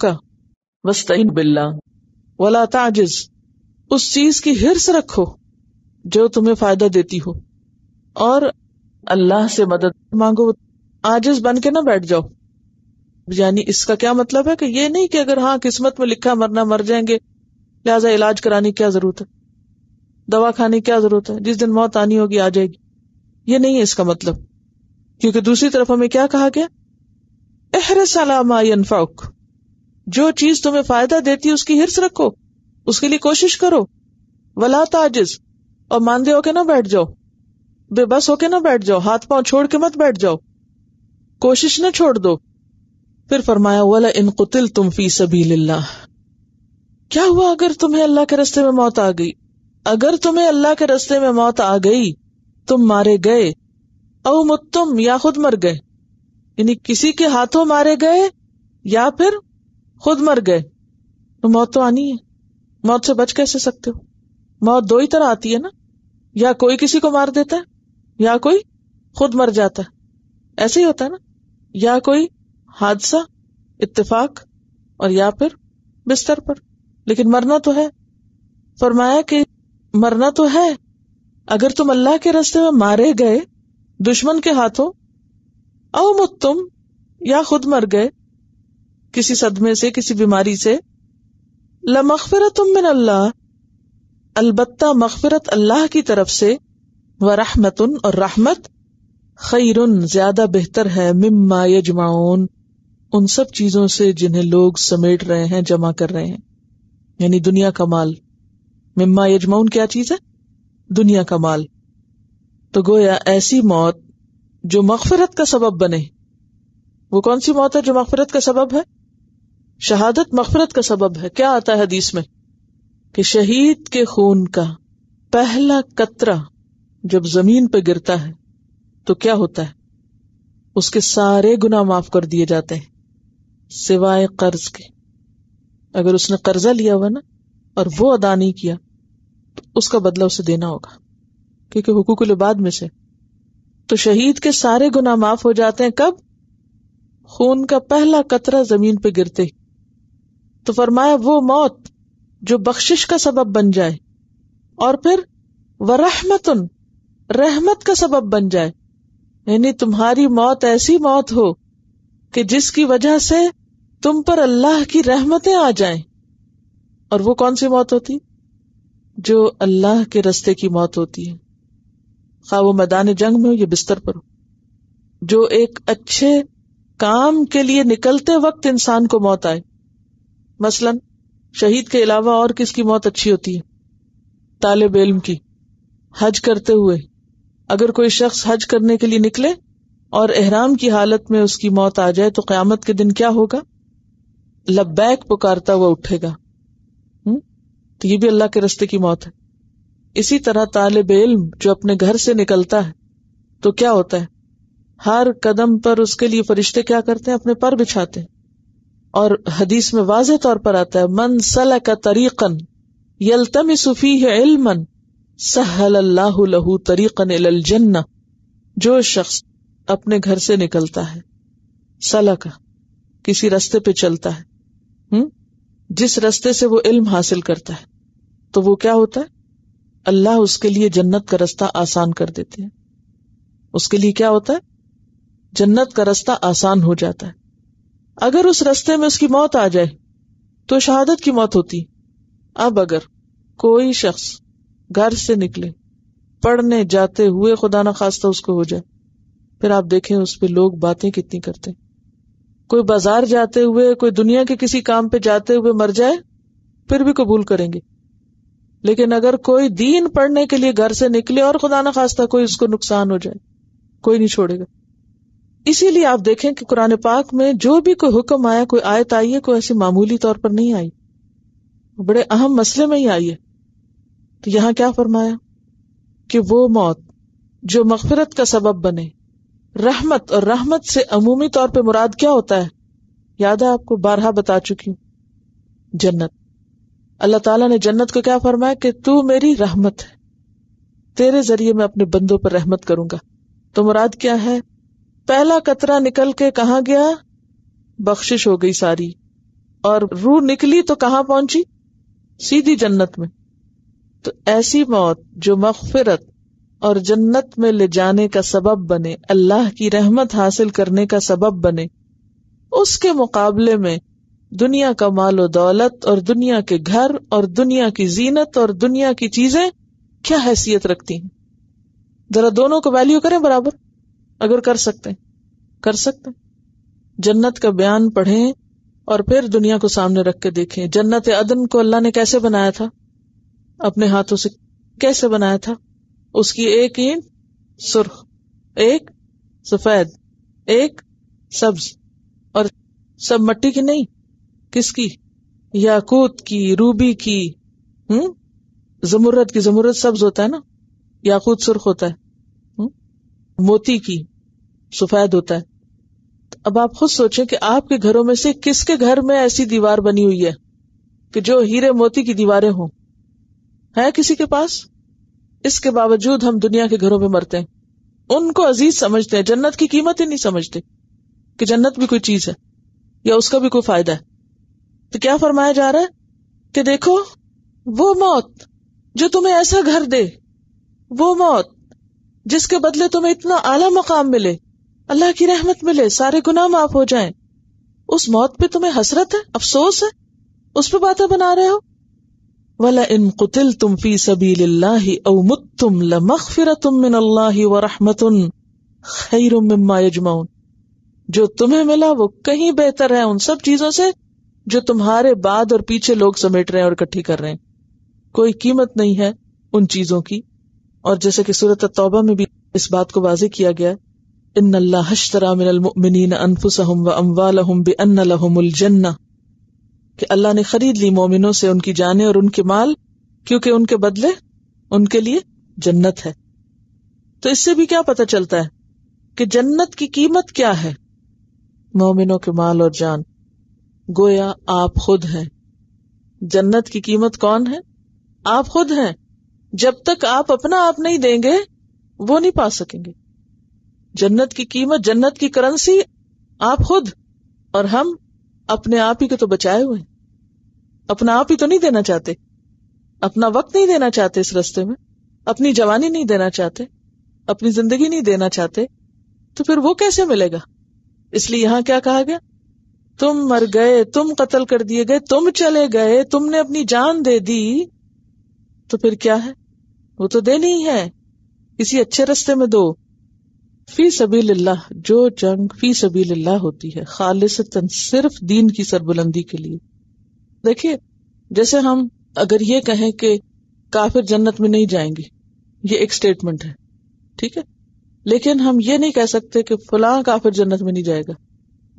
کا وسطین بلّہ ولا تاجز اس چیز کی ہرس رکھو جو تمہیں فائدہ دیتی ہو۔ اور اللہ سے مدد مانگو۔ آجز بن کے نہ بیٹھ جاؤ۔ یعنی اس کا کیا مطلب ہے کہ یہ نہیں کہ اگر ہاں قسمت میں لکھا مرنا مر جائیں گے، لہٰذا علاج کرانی کیا ضرورت ہے؟ دوا کھانے کی کیا ضرورت ہے؟ جس دن موت آنی ہوگی، آ جائے گی۔ یہ نہیں ہے اس کا مطلب۔ کیونکہ دوسری طرف ہمیں کیا کہا گیا؟ احرس علامہ ينفعك جو چیز تمہیں فائدہ دیتی ہے اس کی ہرس رکھو، اس کے لیے کوشش کرو۔ ولا تاجز اور ماندے ہو کے نہ بیٹھ جاؤ۔ بے بس ہو کے نہ بیٹھ جاؤ، ہاتھ پاؤں چھوڑ کے مت بیٹھ جاؤ۔ کوشش نہ چھوڑ دو۔ پھر فرمایا ولا ان قتل تم فی سبیل اللہ کیا ہوا اگر تمہیں اللہ کے رستے میں موت آ گئی؟ اگر تمہیں اللہ کے رستے میں موت آ گئی، تم مارے گئے۔ او متم، یا خود مر گئے۔ یعنی کسی کے ہاتھوں مارے گئے، یا پھر خود مر گئے۔ تو موت تو آنی ہے۔ موت سے بچ کیسے سکتے ہو؟ موت دو ہی طرح آتی ہے نا۔ یا کوئی کسی کو مار دیتا ہے، یا کوئی خود مر جاتا ہے۔ ایسے ہی ہوتا ہے نا۔ یا کوئی حادثہ، اتفاق، اور یا پھر بستر پر۔ لیکن مرنا تو ہے۔ فرمایا کہ مرنا تو ہے۔ اگر تم اللہ کے رستے میں مارے گئے، دشمن کے ہاتھوں او مت تم یا خود مر گئے کسی صدمے سے، کسی بیماری سے؟ لمغفرت من اللہ، البتہ مغفرت اللہ کی طرف سے و رحمت اور رحمت خیر زیادہ بہتر ہے، مما یجمعون، ان سب چیزوں سے جنہیں لوگ سمیٹ رہے ہیں، جمع کر رہے ہیں۔ یعنی دنیا کا مال۔ مما یجمعون کیا چیز ہے؟ دنیا کا مال۔ تو گویا ایسی موت جو مغفرت کا سبب بنے۔ وہ کون سی موت ہے جو مغفرت کا سبب ہے؟ شہادت مغفرت کا سبب ہے۔ کیا آتا ہے حدیث میں؟ کہ شہید کے خون کا پہلا قطرہ جب زمین پہ گرتا ہے، تو کیا ہوتا ہے؟ اس کے سارے گنا معاف کر دیے جاتے ہیں، سوائے قرض کے۔ اگر اس نے قرضہ لیا ہوا نا، اور وہ ادا نہیں کیا، تو اس کا بدلہ اسے دینا ہوگا۔ کیونکہ حقوق العباد میں سے۔ تو شہید کے سارے گنا معاف ہو جاتے ہیں، کب؟ خون کا پہلا قطرہ زمین پہ گرتے۔ تو فرمایا، وہ موت جو بخشش کا سبب بن جائے اور پھر وہ رحمت رحمت کا سبب بن جائے۔ یعنی تمہاری موت ایسی موت ہو کہ جس کی وجہ سے تم پر اللہ کی رحمتیں آ جائیں۔ اور وہ کون سی موت ہوتی؟ جو اللہ کے رستے کی موت ہوتی ہے۔ خواہ وہ میدان جنگ میں ہو یا بستر پر ہو۔ جو ایک اچھے کام کے لیے نکلتے وقت انسان کو موت آئے۔ مثلاً، شہید کے علاوہ اور کس کی موت اچھی ہوتی؟ ہے طالب علم کی۔ حج کرتے ہوئے، اگر کوئی شخص حج کرنے کے لیے نکلے اور احرام کی حالت میں اس کی موت آ جائے تو قیامت کے دن کیا ہوگا؟ لبیک پکارتا ہوا اٹھے گا۔ تو یہ بھی اللہ کے رستے کی موت ہے۔ اسی طرح طالب علم جو اپنے گھر سے نکلتا ہے، تو کیا ہوتا ہے؟ ہر قدم پر اس کے لیے فرشتے کیا کرتے ہیں؟ اپنے پر بچھاتے ہیں۔ اور حدیث میں واضح طور پر آتا ہے، من سل کا تریقن یلتم صفی ہے علم سہل اللہ لہو تریقن الجن جو شخص اپنے گھر سے نکلتا ہے سلا کا کسی رستے پہ چلتا ہے جس رستے سے وہ علم حاصل کرتا ہے، تو وہ کیا ہوتا ہے؟ اللہ اس کے لیے جنت کا رستہ آسان کر دیتے ہیں۔ اس کے لیے کیا ہوتا ہے؟ جنت کا رستہ آسان ہو جاتا ہے۔ اگر اس رستے میں اس کی موت آ جائے تو شہادت کی موت ہوتی۔ اب اگر کوئی شخص گھر سے نکلے، پڑھنے جاتے ہوئے خدا نخواستہ اس کو ہو جائے، پھر آپ دیکھیں اس پہ لوگ باتیں کتنی کرتے۔ کوئی بازار جاتے ہوئے، کوئی دنیا کے کسی کام پہ جاتے ہوئے مر جائے، پھر بھی قبول کریں گے۔ لیکن اگر کوئی دین پڑھنے کے لیے گھر سے نکلے اور خدا نخواستہ کوئی اس کو نقصان ہو جائے، کوئی نہیں چھوڑے گا۔ اسی لیے آپ دیکھیں کہ قرآن پاک میں جو بھی کوئی حکم آیا، کوئی آیت آئی ہے، کوئی ایسی معمولی طور پر نہیں آئی۔ بڑے اہم مسئلے میں ہی آئی ہے۔ تو یہاں کیا فرمایا؟ کہ وہ موت جو مغفرت کا سبب بنے۔ رحمت، اور رحمت سے عمومی طور پہ مراد کیا ہوتا ہے؟ یاد ہے آپ کو، بارہا بتا چکی ہوں۔ جنت۔ اللہ تعالیٰ نے جنت کو کیا فرمایا؟ کہ تو میری رحمت ہے۔ تیرے ذریعے میں اپنے بندوں پر رحمت کروں گا۔ تو مراد کیا ہے؟ پہلا قطرہ نکل کے کہاں گیا؟ بخش ہو گئی ساری۔ اور روح نکلی تو کہاں پہنچی؟ سیدھی جنت میں۔ تو ایسی موت جو مغفرت اور جنت میں لے جانے کا سبب بنے، اللہ کی رحمت حاصل کرنے کا سبب بنے، اس کے مقابلے میں دنیا کا مال و دولت اور دنیا کے گھر اور دنیا کی زینت اور دنیا کی چیزیں کیا حیثیت رکھتی ہیں؟ ذرا دونوں کو ویلو کریں برابر۔ اگر کر سکتے کر سکتے جنت کا بیان پڑھیں اور پھر دنیا کو سامنے رکھ کے دیکھیں۔ جنت عدن کو اللہ نے کیسے بنایا تھا؟ اپنے ہاتھوں سے کیسے بنایا تھا؟ اس کی ایک اینٹ سرخ، ایک سفید، ایک سبز۔ اور سب مٹی کی نہیں، کس کی؟ یاقوت کی، روبی کی۔ ہوں زمرت کی زمرت سبز ہوتا ہے نا؟ یاقوت سرخ ہوتا ہے۔ موتی کی سفید ہوتا ہے۔ اب آپ خود سوچیں کہ آپ کے گھروں میں سے کس کے گھر میں ایسی دیوار بنی ہوئی ہے کہ جو ہیرے موتی کی دیواریں ہوں۔ ہے کسی کے پاس؟ اس کے باوجود ہم دنیا کے گھروں میں مرتے ہیں۔ ان کو عزیز سمجھتے ہیں، جنت کی قیمت ہی نہیں سمجھتے کہ جنت بھی کوئی چیز ہے یا اس کا بھی کوئی فائدہ ہے۔ تو کیا فرمایا جا رہا ہے کہ دیکھو، وہ موت جو تمہیں ایسا گھر دے، وہ موت جس کے بدلے تمہیں اتنا اعلی مقام ملے، اللہ کی رحمت ملے، سارے گناہ معاف ہو جائیں۔ اس موت پہ تمہیں حسرت ہے؟ افسوس ہے؟ اس پہ باتیں بنا رہے ہو؟ ولا ان قتل تم فی سبیل اللہ او مت تم لمغفر تم من اللہ و رحمت خیر مما یجمعون جو تمہیں ملا وہ کہیں بہتر ہے ان سب چیزوں سے جو تمہارے بعد اور پیچھے لوگ سمیٹ رہے ہیں اور اکٹھی کر رہے ہیں۔ کوئی قیمت نہیں ہے ان چیزوں کی۔ اور جیسے کہ صورت توبہ میں بھی اس بات کو واضح کیا گیا ان اللہ حشترا من المؤمنین انفسهم و اموالهم بان لهم الجنہ کہ اللہ نے خرید لی مومنوں سے ان کی جانے اور ان کے مال، کیونکہ ان کے بدلے ان کے لیے جنت ہے۔ تو اس سے بھی کیا پتا چلتا ہے کہ جنت کی قیمت کیا ہے؟ مومنوں کے مال اور جان۔ گویا آپ خود ہیں۔ جنت کی قیمت کون ہے؟ آپ خود ہیں۔ جب تک آپ اپنا آپ نہیں دیں گے، وہ نہیں پا سکیں گے۔ جنت کی قیمت، جنت کی کرنسی آپ خود اور ہم اپنے آپ ہی کے تو بچائے ہوئے اپنا آپ ہی تو نہیں دینا چاہتے۔ اپنا وقت نہیں دینا چاہتے اس رستے میں۔ اپنی جوانی نہیں دینا چاہتے۔ اپنی زندگی نہیں دینا چاہتے۔ تو پھر وہ کیسے ملے گا؟ اس لیے یہاں کیا کہا گیا؟ تم مر گئے، تم قتل کر دیے گئے، تم چلے گئے، تم نے اپنی جان دے دی۔ تو پھر کیا ہے؟ وہ تو دینی ہی ہے۔ کسی اچھے رستے میں دو۔ فی سبیل اللہ، جو جنگ فی سبیل اللہ ہوتی ہے خالص صرف دین کی سربلندی کے لیے۔ دیکھیے، جیسے ہم اگر یہ کہیں کہ کافر جنت میں نہیں جائیں گے، یہ ایک اسٹیٹمنٹ ہے، ٹھیک ہے؟ لیکن ہم یہ نہیں کہہ سکتے کہ فلاں کافر جنت میں نہیں جائے گا۔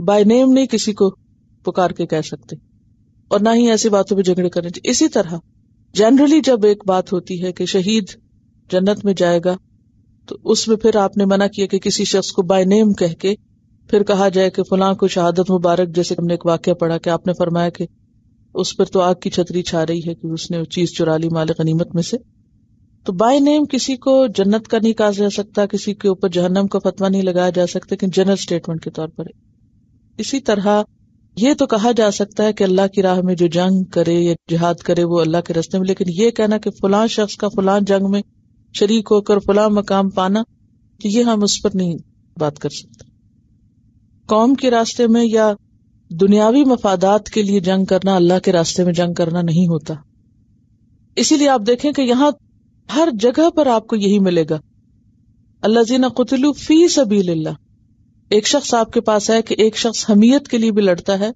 بائی نیم نہیں کسی کو پکار کے کہہ سکتے۔ اور نہ ہی ایسی باتوں پہ جھگڑے کرنے۔ چاہیے اسی طرح جنرلی جب ایک بات ہوتی ہے کہ شہید جنت میں جائے گا، تو اس میں پھر آپ نے منع کیا کہ کسی شخص کو بائی نیم کہہ کے پھر کہا جائے کہ فلاں کو شہادت مبارک، جیسے ہم نے ایک واقعہ پڑھا کہ آپ نے فرمایا کہ اس پر تو آگ کی چھتری چھا رہی ہے کہ اس نے چیز چرا لی مال غنیمت میں سے۔ تو بائی نیم کسی کو جنت کا نہیں کہا جا سکتا، کسی کے اوپر جہنم کا فتوا نہیں لگایا جا سکتا لیکن جنرل اسٹیٹمنٹ کے طور پر۔ اسی طرح یہ تو کہا جا سکتا ہے کہ اللہ کی راہ میں جو جنگ کرے یا جہاد کرے وہ اللہ کے رستے میں، لیکن یہ کہنا کہ فلاں شخص کا فلاں جنگ میں شریک ہو کر فلاں مقام پانا، تو یہ ہم اس پر نہیں بات کر سکتے۔ قوم کے راستے میں یا دنیاوی مفادات کے لیے جنگ کرنا اللہ کے راستے میں جنگ کرنا نہیں ہوتا۔ اسی لیے آپ دیکھیں کہ یہاں ہر جگہ پر آپ کو یہی ملے گا۔ اللہ زین قطلو فی سبیل اللہ۔ ایک شخص آپ کے پاس ہے کہ ایک شخص حمیت کے لیے بھی لڑتا ہے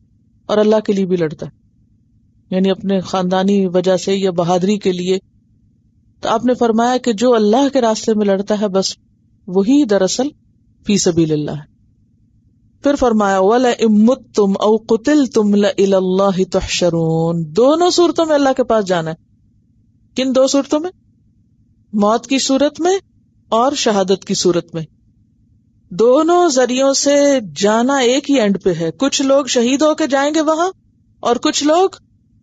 اور اللہ کے لیے بھی لڑتا ہے۔ یعنی اپنے خاندانی وجہ سے یا بہادری کے لیے۔ تو آپ نے فرمایا کہ جو اللہ کے راستے میں لڑتا ہے، بس وہی دراصل فی سبیل اللہ ہے۔ پھر فرمایا ولا امت تم او قتل تم اللہ تحشرون۔ دونوں صورتوں میں اللہ کے پاس جانا ہے۔ کن دو صورتوں میں؟ موت کی صورت میں اور شہادت کی صورت میں۔ دونوں ذریعوں سے جانا ایک ہی اینڈ پہ ہے۔ کچھ لوگ شہید ہو کے جائیں گے وہاں اور کچھ لوگ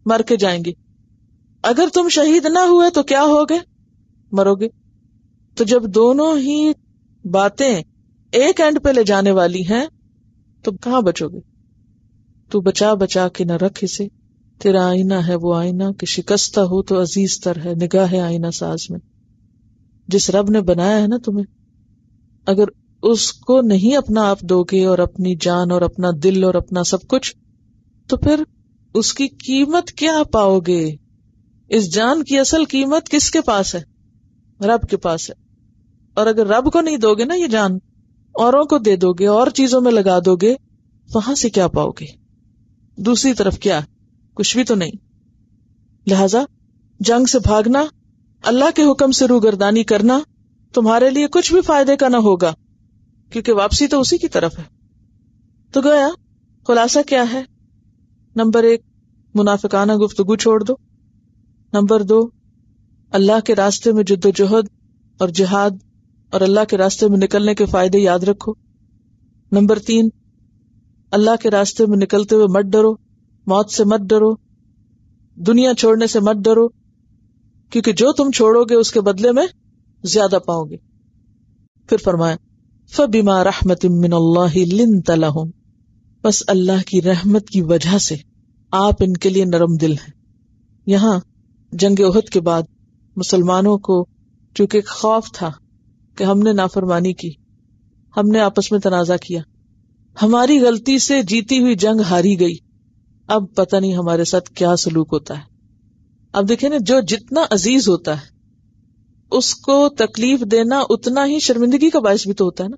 مر کے جائیں گے۔ اگر تم شہید نہ ہوئے تو کیا ہوگے؟ مرو گے۔ تو جب دونوں ہی باتیں ایک اینڈ پہ لے جانے والی ہیں، تو کہاں بچو گے؟ تو بچا بچا کے نہ رکھ اسے۔ تیرا آئینہ ہے وہ آئینہ، کہ شکستہ ہو تو عزیز تر ہے، نگاہ ہے آئینہ ساز میں۔ جس رب نے بنایا ہے نا تمہیں۔ اگر اس کو نہیں اپنا آپ دو گے اور اپنی جان اور اپنا دل اور اپنا سب کچھ، تو پھر اس کی قیمت کیا پاؤ گے؟ اس جان کی اصل قیمت کس کے پاس ہے؟ رب کے پاس ہے۔ اور اگر رب کو نہیں دو گے نا یہ جان، اوروں کو دے دو گے اور چیزوں میں لگا دو گے وہاں سے کیا پاؤ گے؟ دوسری طرف کیا؟ کچھ بھی تو نہیں۔ لہذا جنگ سے بھاگنا، اللہ کے حکم سے روگردانی کرنا، تمہارے لیے کچھ بھی فائدے کا نہ ہوگا۔ کیونکہ واپسی تو اسی کی طرف ہے۔ تو گیا خلاصہ کیا ہے؟ نمبر ایک، منافقانہ گفتگو چھوڑ دو۔ نمبر دو، اللہ کے راستے میں جد و جہد اور جہاد اور اللہ کے راستے میں نکلنے کے فائدے یاد رکھو۔ نمبر تین، اللہ کے راستے میں نکلتے ہوئے مت ڈرو۔ موت سے مت ڈرو۔ دنیا چھوڑنے سے مت ڈرو۔ کیونکہ جو تم چھوڑو گے، اس کے بدلے میں زیادہ پاؤ گے۔ پھر فرمایا فبیما رحمت من اللہ لن تلحم بس اللہ کی رحمت کی وجہ سے آپ ان کے لیے نرم دل ہیں۔ یہاں جنگ عہد کے بعد مسلمانوں کو چونکہ ایک خوف تھا کہ ہم نے نافرمانی کی، ہم نے آپس میں تنازع کیا۔ ہماری غلطی سے جیتی ہوئی جنگ ہاری گئی۔ اب پتہ نہیں ہمارے ساتھ کیا سلوک ہوتا ہے۔ اب دیکھیں نا، جو جتنا عزیز ہوتا ہے اس کو تکلیف دینا اتنا ہی شرمندگی کا باعث بھی تو ہوتا ہے نا،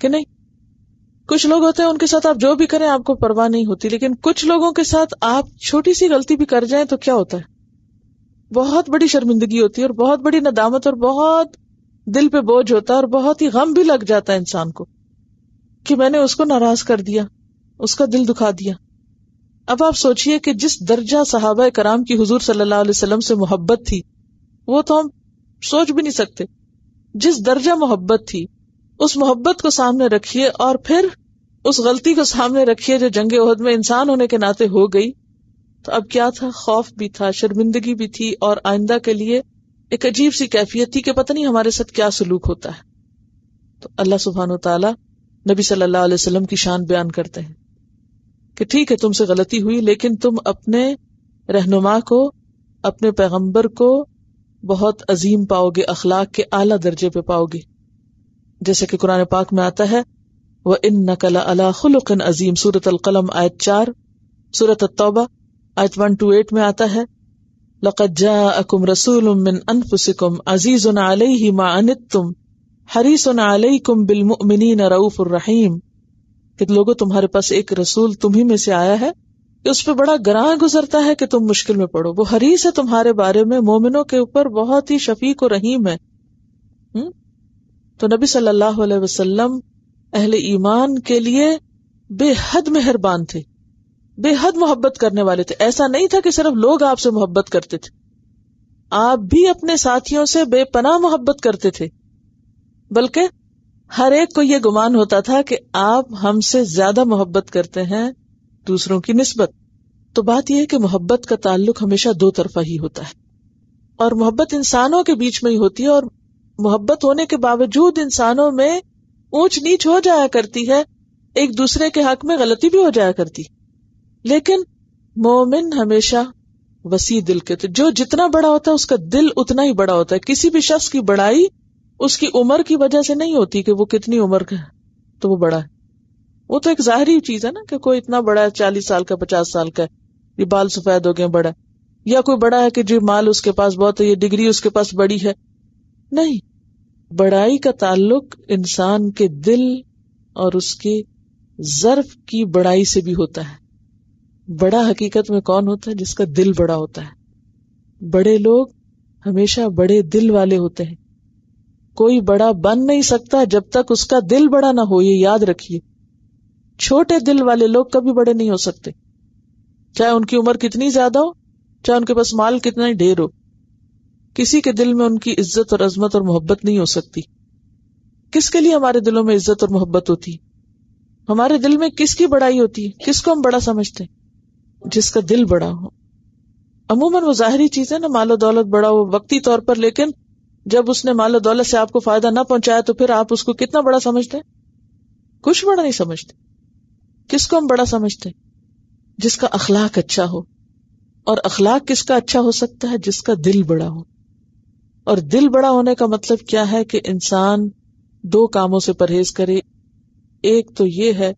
کہ نہیں؟ کچھ لوگ ہوتے ہیں ان کے ساتھ آپ جو بھی کریں آپ کو پرواہ نہیں ہوتی، لیکن کچھ لوگوں کے ساتھ آپ چھوٹی سی غلطی بھی کر جائیں تو کیا ہوتا ہے؟ بہت بڑی شرمندگی ہوتی ہے اور بہت بڑی ندامت اور بہت دل پہ بوجھ ہوتا ہے اور بہت ہی غم بھی لگ جاتا ہے انسان کو کہ میں نے اس کو ناراض کر دیا، اس کا دل دکھا دیا۔ اب آپ سوچئے کہ جس درجہ صحابہ کرام کی حضور صلی اللہ علیہ وسلم سے محبت تھی، وہ تو ہم سوچ بھی نہیں سکتے۔ جس درجہ محبت تھی، اس محبت کو سامنے رکھیے اور پھر اس غلطی کو سامنے رکھیے جو جنگ عہد میں انسان ہونے کے ناطے ہو گئی۔ تو اب کیا تھا؟ خوف بھی تھا، شرمندگی بھی تھی اور آئندہ کے لیے ایک عجیب سی کیفیت تھی کہ پتہ نہیں ہمارے ساتھ کیا سلوک ہوتا ہے۔ تو اللہ سبحان و تعالی نبی صلی اللہ علیہ وسلم کی شان بیان کرتے ہیں کہ ٹھیک ہے تم سے غلطی ہوئی، لیکن تم اپنے رہنما کو، اپنے پیغمبر کو بہت عظیم پاؤ گے، اخلاق کے اعلیٰ درجے پہ پاؤ گے۔ جیسے کہ قرآن پاک میں آتا ہے وہ ان نقل اللہ خلق عظیم سورت القلم آیت چار سورت التوبہ آیت ون ٹو ایٹ میں آتا ہے، لقد جاءکم رسول من انفسکم عزیز علیہ ما انتم حریص علیکم بالمؤمنین رؤوف الرحیم کہ لوگوں تمہارے پاس ایک رسول تمہیں میں سے آیا ہے اس پہ بڑا گراہ گزرتا ہے کہ تم مشکل میں پڑو۔ وہ حریص ہے تمہارے بارے میں، مومنوں کے اوپر بہت ہی شفیق و رحیم ہے۔ تو نبی صلی اللہ علیہ وسلم اہل ایمان کے لیے بے حد مہربان تھے۔ بے حد محبت کرنے والے تھے۔ ایسا نہیں تھا کہ صرف لوگ آپ سے محبت کرتے تھے۔ آپ بھی اپنے ساتھیوں سے بے پناہ محبت کرتے تھے۔ بلکہ ہر ایک کو یہ گمان ہوتا تھا کہ آپ ہم سے زیادہ محبت کرتے ہیں۔ دوسروں کی نسبت۔ تو بات یہ ہے کہ محبت کا تعلق ہمیشہ دو طرفہ ہی ہوتا ہے۔ اور محبت انسانوں کے بیچ میں ہی ہوتی ہے اور محبت ہونے کے باوجود انسانوں میں اونچ نیچ ہو جایا کرتی ہے، ایک دوسرے کے حق میں غلطی بھی ہو جایا کرتی۔ لیکن مومن ہمیشہ وسیع دل کے تھے۔ جو جتنا بڑا ہوتا ہے، اس کا دل اتنا ہی بڑا ہوتا ہے۔ کسی بھی شخص کی بڑائی اس کی عمر کی وجہ سے نہیں ہوتی کہ وہ کتنی عمر کا ہے، تو وہ بڑا ہے۔ وہ تو ایک ظاہری چیز ہے نا کہ کوئی اتنا بڑا ہے، چالیس سال کا، پچاس سال کا ہے، یہ بال سفید ہو گئے، بڑا یا کوئی بڑا ہے کہ جو مال اس کے پاس بہت ہے، یہ ڈگری اس کے پاس بڑی ہے۔ نہیں، بڑائی کا تعلق انسان کے دل اور اس کے ضرف کی بڑائی سے بھی ہوتا ہے۔ بڑا حقیقت میں کون ہوتا ہے؟ جس کا دل بڑا ہوتا ہے۔ بڑے لوگ ہمیشہ بڑے دل والے ہوتے ہیں۔ کوئی بڑا بن نہیں سکتا جب تک اس کا دل بڑا نہ ہو، یہ یاد رکھیے۔ چھوٹے دل والے لوگ کبھی بڑے نہیں ہو سکتے۔ چاہے ان کی عمر کتنی زیادہ ہو، چاہے ان کے پاس مال کتنا ہی ڈھیر ہو، کسی کے دل میں ان کی عزت اور عظمت اور محبت نہیں ہو سکتی۔ کس کے لیے ہمارے دلوں میں عزت اور محبت ہوتی؟ ہمارے دل میں کس کی بڑائی ہوتی؟ ہے کس کو ہم بڑا سمجھتے؟ ہیں جس کا دل بڑا ہو۔ عموماً وہ ظاہری چیز ہے نا، مال و دولت بڑا ہو وقتی طور پر، لیکن جب اس نے مال و دولت سے آپ کو فائدہ نہ پہنچایا تو پھر آپ اس کو کتنا بڑا سمجھتے کچھ بڑا نہیں سمجھتے۔ کس کو ہم بڑا سمجھتے جس کا اخلاق اچھا ہو۔ اور اخلاق کس کا اچھا ہو سکتا ہے؟ جس کا دل بڑا ہو۔ اور دل بڑا ہونے کا مطلب کیا ہے کہ انسان دو کاموں سے پرہیز کرے۔ ایک تو یہ ہے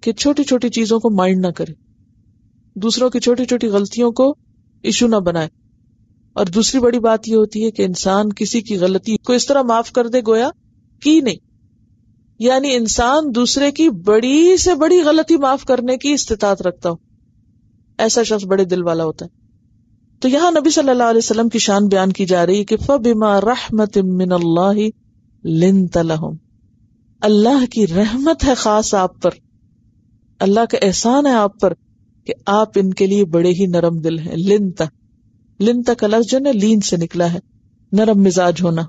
کہ چھوٹی چھوٹی چیزوں کو مائنڈ نہ کرے۔ دوسروں کی چھوٹی چھوٹی غلطیوں کو ایشو نہ بنائے۔ اور دوسری بڑی بات یہ ہوتی ہے کہ انسان کسی کی غلطی کو اس طرح معاف کر دے گویا کی نہیں۔ یعنی انسان دوسرے کی بڑی سے بڑی غلطی معاف کرنے کی استطاعت رکھتا ہو۔ ایسا شخص بڑے دل والا ہوتا ہے۔ تو یہاں نبی صلی اللہ علیہ وسلم کی شان بیان کی جا رہی کہ فبما رحمت من اللہ لنت لهم۔ اللہ کی رحمت ہے خاص آپ پر۔ اللہ کا احسان ہے آپ پر کہ آپ ان کے لیے بڑے ہی نرم دل ہیں۔ لنتا لنتا کا لفظ جو نا، لین سے نکلا ہے۔ نرم مزاج ہونا۔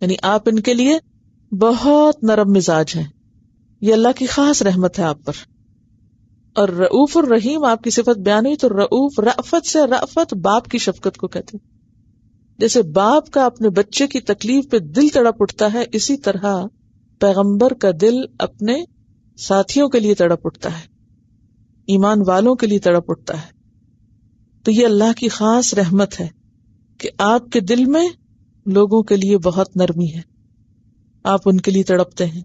یعنی آپ ان کے لیے بہت نرم مزاج ہیں۔ یہ اللہ کی خاص رحمت ہے آپ پر۔ اور رعوف الرحیم آپ کی صفت بیان ہوئی تو رعوف رفت سے رفت باپ کی شفقت کو کہتے جیسے باپ کا اپنے بچے کی تکلیف پہ دل تڑپ اٹھتا ہے، اسی طرح پیغمبر کا دل اپنے ساتھیوں کے لیے تڑپ اٹھتا ہے، ایمان والوں کے لیے تڑپ اٹھتا ہے۔ تو یہ اللہ کی خاص رحمت ہے کہ آپ کے دل میں لوگوں کے لیے بہت نرمی ہے۔ آپ ان کے لیے تڑپتے ہیں۔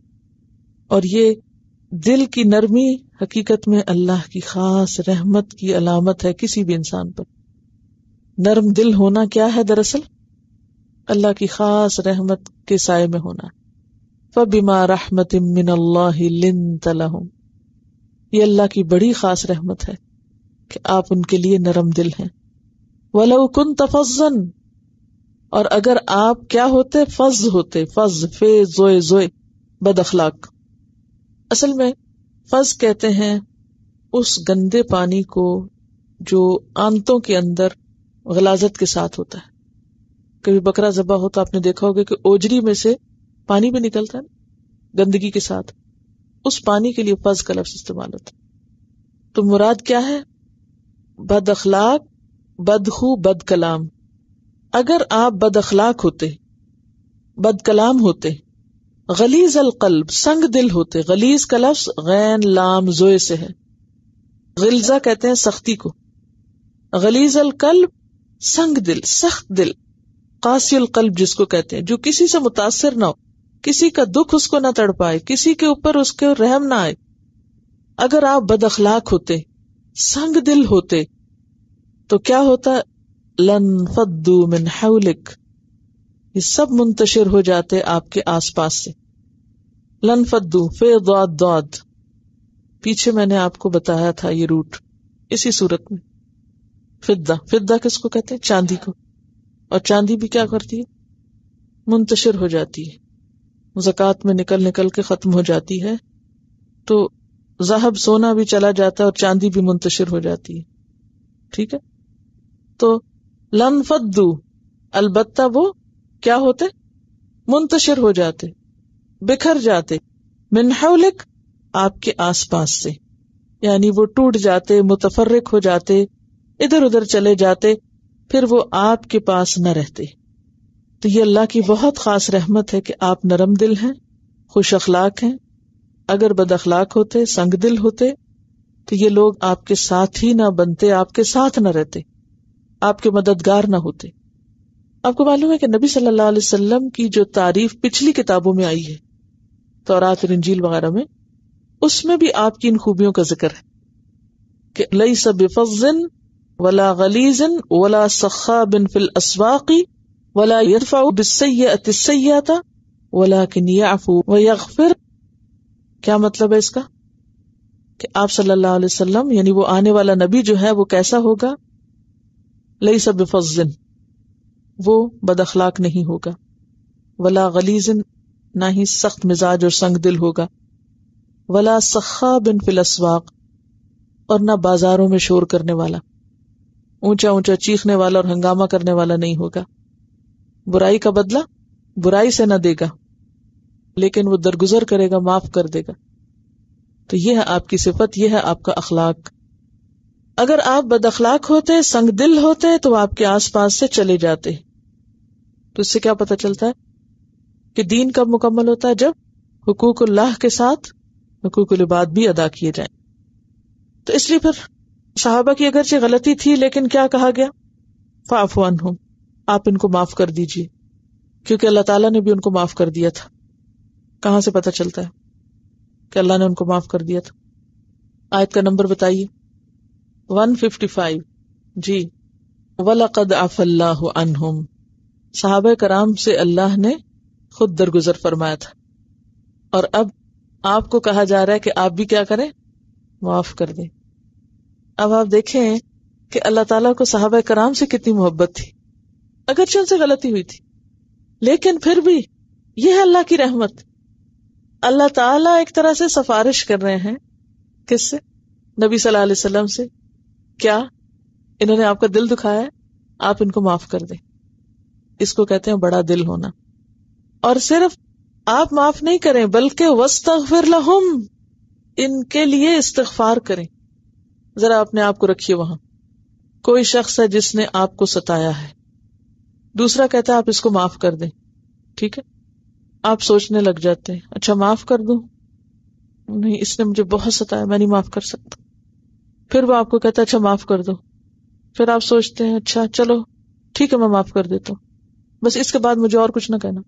اور یہ دل کی نرمی حقیقت میں اللہ کی خاص رحمت کی علامت ہے کسی بھی انسان پر۔ نرم دل ہونا کیا ہے دراصل؟ اللہ کی خاص رحمت کے سائے میں ہونا۔ فبما رحمت من اللہ لنت لهم یہ اللہ کی بڑی خاص رحمت ہے کہ آپ ان کے لیے نرم دل ہیں۔ ولو کن تفزن اور اگر آپ کیا ہوتے فض ہوتے، فض، فے، زوئے زوئے، بد اخلاق۔ اصل میں فض کہتے ہیں اس گندے پانی کو جو آنتوں کے اندر غلازت کے ساتھ ہوتا ہے۔ کبھی بکرا ذبح ہو تو آپ نے دیکھا ہوگا کہ اوجری میں سے پانی بھی نکلتا ہے، گندگی کے ساتھ۔ اس پانی کے لیے فض کا لفظ استعمال ہوتا ہے۔ تو مراد کیا ہے؟ بد اخلاق، بد خو، بد کلام۔ اگر آپ بد اخلاق ہوتے، بد کلام ہوتے غلیز القلب، سنگ دل ہوتے غلیز کا لفظ غین، لام، زوئے سے ہے۔ غلزہ کہتے ہیں سختی کو۔ غلیز القلب، سنگ دل، سخت دل، قاسی القلب جس کو کہتے ہیں، جو کسی سے متاثر نہ ہو، کسی کا دکھ اس کو نہ تڑ پائے، کسی کے اوپر اس کے رحم نہ آئے۔ اگر آپ بد اخلاق ہوتے، سنگ دل ہوتے، تو کیا ہوتا؟ لن فدو من حولک۔ یہ سب منتشر ہو جاتے آپ کے آس پاس سے۔ لن فدو فی دعد دعد پیچھے میں نے آپ کو بتایا تھا یہ روٹ۔ اسی صورت میں۔ فدا فدا کس کو کہتے ہیں؟ چاندی کو۔ اور چاندی بھی کیا کرتی ہے؟ منتشر ہو جاتی ہے۔ زکات میں نکل نکل کے ختم ہو جاتی ہے۔ تو زہب سونا بھی چلا جاتا ہے اور چاندی بھی منتشر ہو جاتی ہے۔ ٹھیک ہے؟ تو لن فدو البتہ وہ کیا ہوتے؟ منتشر ہو جاتے، بکھر جاتے منحولک آپ کے آس پاس سے یعنی وہ ٹوٹ جاتے، متفرق ہو جاتے، ادھر ادھر چلے جاتے، پھر وہ آپ کے پاس نہ رہتے۔ تو یہ اللہ کی بہت خاص رحمت ہے کہ آپ نرم دل ہیں، خوش اخلاق ہیں۔ اگر بد اخلاق ہوتے، سنگ دل ہوتے، تو یہ لوگ آپ کے ساتھ ہی نہ بنتے، آپ کے ساتھ نہ رہتے۔ آپ کے مددگار نہ ہوتے۔ آپ کو معلوم ہے کہ نبی صلی اللہ علیہ وسلم کی جو تعریف پچھلی کتابوں میں آئی ہے تو رات انجیل وغیرہ میں، اس میں بھی آپ کی ان خوبیوں کا ذکر ہے کہ لئی سب فضن ولا غلیزن ولا سخا بن فل اسواقی ولا یرفا السیئة ولكن يعفو ويغفر کیا مطلب ہے اس کا؟ کہ آپ صلی اللہ علیہ وسلم یعنی وہ آنے والا نبی جو ہے، وہ کیسا ہوگا؟ لئی سب فضن وہ بد اخلاق نہیں ہوگا، ولا غلیزن نہ ہی سخت مزاج اور سنگ دل ہوگا، ولا سخا بن فلسواق اور نہ بازاروں میں شور کرنے والا، اونچا اونچا چیخنے والا اور ہنگامہ کرنے والا نہیں ہوگا۔ برائی کا بدلہ برائی سے نہ دے گا، لیکن وہ درگزر کرے گا، معاف کر دے گا۔ تو یہ ہے آپ کی صفت، یہ ہے آپ کا اخلاق۔ اگر آپ بد اخلاق ہوتے، سنگ دل ہوتے، تو آپ کے آس پاس سے چلے جاتے۔ تو اس سے کیا پتا چلتا ہے کہ دین کب مکمل ہوتا ہے؟ جب حقوق اللہ کے ساتھ حقوق العباد بھی ادا کیے جائیں۔ تو اس لیے پھر صحابہ کی اگرچہ غلطی تھی، لیکن کیا کہا گیا؟ فاف ہوں آپ ان کو معاف کر دیجیے کیونکہ اللہ تعالیٰ نے بھی ان کو معاف کر دیا تھا۔ کہاں سے پتا چلتا ہے کہ اللہ نے ان کو معاف کر دیا تھا؟ آیت کا نمبر بتائیے۔ One fifty five. جی۔ ولقد آف اللہ عنہم صحابہ کرام سے اللہ نے خود درگزر فرمایا تھا۔ اور اب آپ کو کہا جا رہا ہے کہ آپ بھی کیا کریں؟ معاف کر دیں۔ اب آپ دیکھیں کہ اللہ تعالیٰ کو صحابہ کرام سے کتنی محبت تھی۔ اگرچہ ان سے غلطی ہوئی تھی۔ لیکن پھر بھی یہ ہے اللہ کی رحمت۔ اللہ تعالیٰ ایک طرح سے سفارش کر رہے ہیں۔ کس سے؟ نبی صلی اللہ علیہ وسلم سے۔ کیا انہوں نے آپ کا دل دکھایا آپ ان کو معاف کر دیں۔ اس کو کہتے ہیں بڑا دل ہونا۔ اور صرف آپ معاف نہیں کریں، بلکہ وسطر لہم، ان کے لیے استغفار کریں۔ ذرا اپنے آپ کو رکھیے وہاں۔ کوئی شخص ہے جس نے آپ کو ستایا ہے۔ دوسرا کہتا ہے آپ اس کو معاف کر دیں۔ ٹھیک ہے؟ آپ سوچنے لگ جاتے ہیں اچھا معاف کر دوں؟ نہیں، اس نے مجھے بہت ستایا، میں نہیں معاف کر سکتا۔ پھر وہ آپ کو کہتا ہے اچھا معاف کر دو۔ پھر آپ سوچتے ہیں اچھا چلو، ٹھیک ہے، میں معاف کر دیتا ہوں۔ بس اس کے بعد مجھے اور کچھ نہ کہنا۔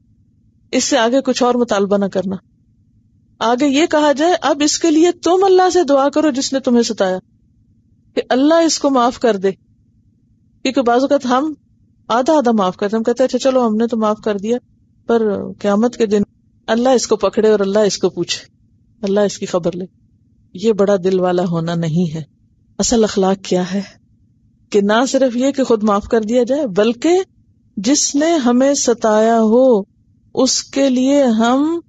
اس سے آگے کچھ اور مطالبہ نہ کرنا۔ آگے یہ کہا جائے، اب اس کے لیے تم اللہ سے دعا کرو جس نے تمہیں ستایا۔ کہ اللہ اس کو معاف کر دے۔ کیونکہ بعض اوقات ہم آدھا آدھا معاف کرتے ہم کہتے اچھا چلو، ہم نے تو معاف کر دیا، پر قیامت کے دن اللہ اس کو پکڑے اور اللہ اس کو پوچھے۔ اللہ اس کی خبر لے۔ یہ بڑا دل والا ہونا نہیں ہے۔ اصل اخلاق کیا ہے کہ نہ صرف یہ کہ خود معاف کر دیا جائے، بلکہ جس نے ہمیں ستایا ہو، اس کے لیے ہم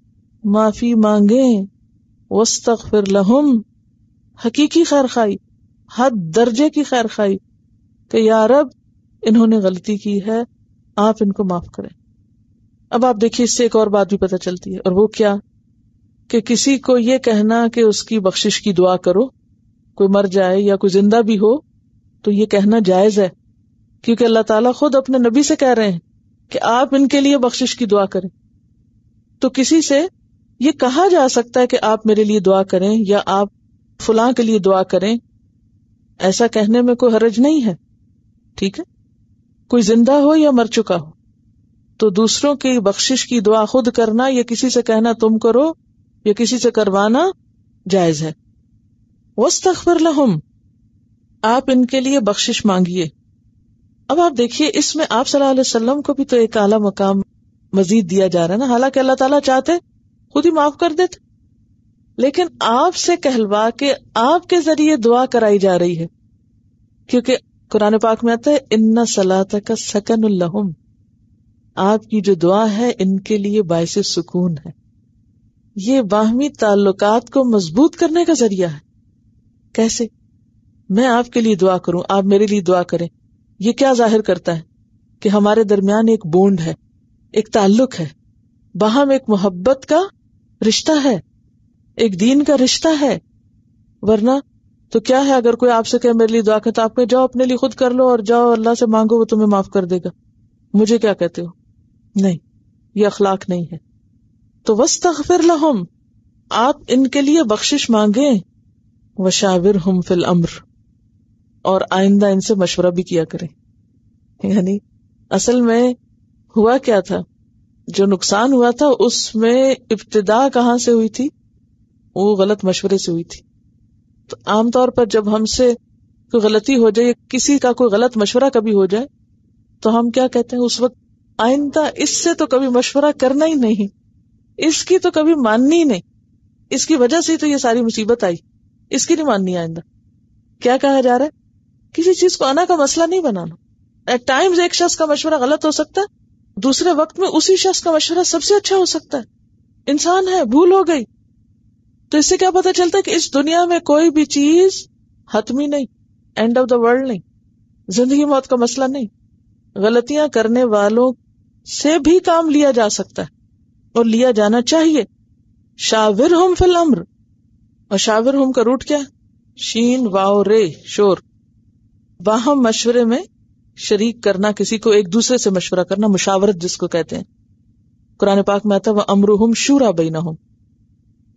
معافی مانگے وسطر لہم حقیقی خیر خائی حد درجے کی خیر خائی کہ یا رب، انہوں نے غلطی کی ہے، آپ ان کو معاف کریں۔ اب آپ دیکھیے، اس سے ایک اور بات بھی پتہ چلتی ہے، اور وہ کیا؟ کہ کسی کو یہ کہنا کہ اس کی بخشش کی دعا کرو۔ کوئی مر جائے یا کوئی زندہ بھی ہو، تو یہ کہنا جائز ہے۔ کیونکہ اللہ تعالیٰ خود اپنے نبی سے کہہ رہے ہیں کہ آپ ان کے لیے بخش کی دعا کریں۔ تو کسی سے یہ کہا جا سکتا ہے کہ آپ میرے لیے دعا کریں یا آپ فلاں کے لیے دعا کریں، ایسا کہنے میں کوئی حرج نہیں ہے۔ ٹھیک ہے؟ کوئی زندہ ہو یا مر چکا ہو۔ تو دوسروں کی بخش کی دعا خود کرنا، یا کسی سے کہنا تم کرو، یا کسی سے کروانا جائز ہے۔ وسطر لہم آپ ان کے لیے بخش مانگیے۔ اب آپ دیکھیے، اس میں آپ صلی اللہ علیہ وسلم کو بھی تو ایک اعلیٰ مقام مزید دیا جا رہا ہے نا۔ حالانکہ اللہ تعالیٰ چاہتے خود ہی معاف کر دیتے۔ لیکن آپ سے کہلوا کے آپ کے ذریعے دعا کرائی جا رہی ہے۔ کیونکہ قرآن پاک میں آتا ہے ان سلاح کا سکن الحم آپ کی جو دعا ہے، ان کے لیے باعث سکون ہے۔ یہ باہمی تعلقات کو مضبوط کرنے کا ذریعہ ہے۔ کیسے؟ میں آپ کے لیے دعا کروں، آپ میرے لیے دعا کریں۔ یہ کیا ظاہر کرتا ہے؟ کہ ہمارے درمیان ایک بونڈ ہے، ایک تعلق ہے۔ باہم ایک محبت کا رشتہ ہے، ایک دین کا رشتہ ہے۔ ورنہ تو کیا ہے اگر کوئی آپ سے کہ میرے لیے دعا کرتا آپ جاؤ اپنے لیے خود کر لو اور جاؤ، اللہ سے مانگو، وہ تمہیں معاف کر دے گا۔ مجھے کیا کہتے ہو؟ نہیں، یہ اخلاق نہیں ہے۔ تو وسطر لہم آپ ان کے لیے بخش مانگے وشاور ہم فل امر اور آئندہ ان سے مشورہ بھی کیا کرے یعنی اصل میں ہوا کیا تھا؟ جو نقصان ہوا تھا، اس میں ابتدا کہاں سے ہوئی تھی؟ وہ غلط مشورے سے ہوئی تھی۔ تو عام طور پر جب ہم سے کوئی غلطی ہو جائے کسی کا کوئی غلط مشورہ کبھی ہو جائے، تو ہم کیا کہتے ہیں؟ اس وقت آئندہ اس سے تو کبھی مشورہ کرنا ہی نہیں۔ اس کی تو کبھی ماننی ہی نہیں۔ اس کی وجہ سے تو یہ ساری مصیبت آئی۔ اس کی نہیں ماننی آئندہ۔ کیا کہا جا رہا ہے؟ کسی چیز کو آنا کا مسئلہ نہیں بنانا۔ ایٹ ٹائمز ایک شخص کا مشورہ غلط ہو سکتا ہے، دوسرے وقت میں اسی شخص کا مشورہ سب سے اچھا ہو سکتا ہے۔ انسان ہے، بھول ہو گئی۔ تو اس سے کیا پتا چلتا ہے کہ اس دنیا میں کوئی بھی چیز حتمی نہیں اینڈ آف دا ورلڈ نہیں۔ زندگی موت کا مسئلہ نہیں۔ غلطیاں کرنے والوں سے بھی کام لیا جا سکتا ہے اور لیا جانا چاہیے۔ شاور ہوم فل اور شاور کا روٹ کیا؟ شین واؤ رے، شور۔ باہم مشورے میں شریک کرنا، کسی کو ایک دوسرے سے مشورہ کرنا مشاورت جس کو کہتے ہیں۔ قرآن پاک میں آتا وہ امرحم شورا بین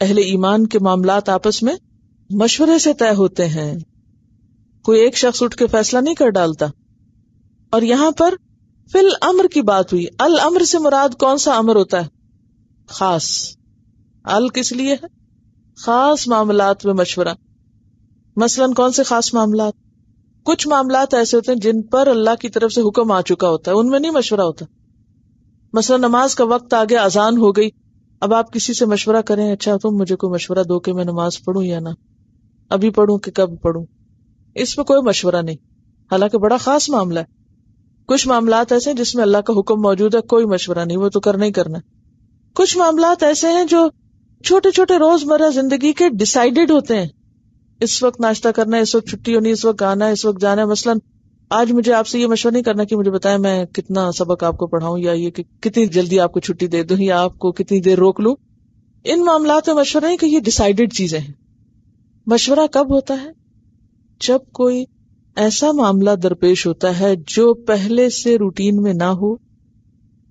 اہل ایمان کے معاملات آپس میں مشورے سے طے ہوتے ہیں۔ کوئی ایک شخص اٹھ کے فیصلہ نہیں کر ڈالتا۔ اور یہاں پر فل امر کی بات ہوئی۔ المر سے مراد کون سا امر ہوتا ہے؟ خاص۔ ال کس لیے ہے؟ خاص معاملات میں مشورہ۔ مثلاً کون سے خاص معاملات؟ کچھ معاملات ایسے ہوتے ہیں جن پر اللہ کی طرف سے حکم آ چکا ہوتا ہے، ان میں نہیں مشورہ ہوتا۔ مثلاً نماز کا وقت آگے آزان ہو گئی، اب آپ کسی سے مشورہ کریں اچھا تم مجھے کوئی مشورہ دو کہ میں نماز پڑھوں یا نہ؟ ابھی پڑھوں کہ کب پڑھوں؟ اس میں کوئی مشورہ نہیں۔ حالانکہ بڑا خاص معاملہ ہے۔ کچھ معاملات ایسے ہیں جس میں اللہ کا حکم موجود ہے، کوئی مشورہ نہیں، وہ تو کرنا ہی کرنا کچھ معاملات ایسے ہیں جو چھوٹے چھوٹے روز مرہ زندگی کے ڈسائڈیڈ ہوتے ہیں۔ اس وقت ناشتہ کرنا ہے، اس وقت چھٹی ہونی اس وقت گانا ہے، اس وقت جانا ہے۔ مثلاً آج مجھے آپ سے یہ مشورہ نہیں کرنا کہ مجھے بتایا میں کتنا سبق آپ کو پڑھاؤں یا یہ کہ کتنی جلدی آپ کو چھٹی دے دوں یا آپ کو کتنی دیر روک لوں۔ ان معاملات میں مشورہ نہیں کہ یہ ڈسائڈیڈ چیزیں ہیں۔ مشورہ کب ہوتا ہے؟ جب کوئی ایسا معاملہ درپیش ہوتا ہے جو پہلے سے روٹین میں نہ ہو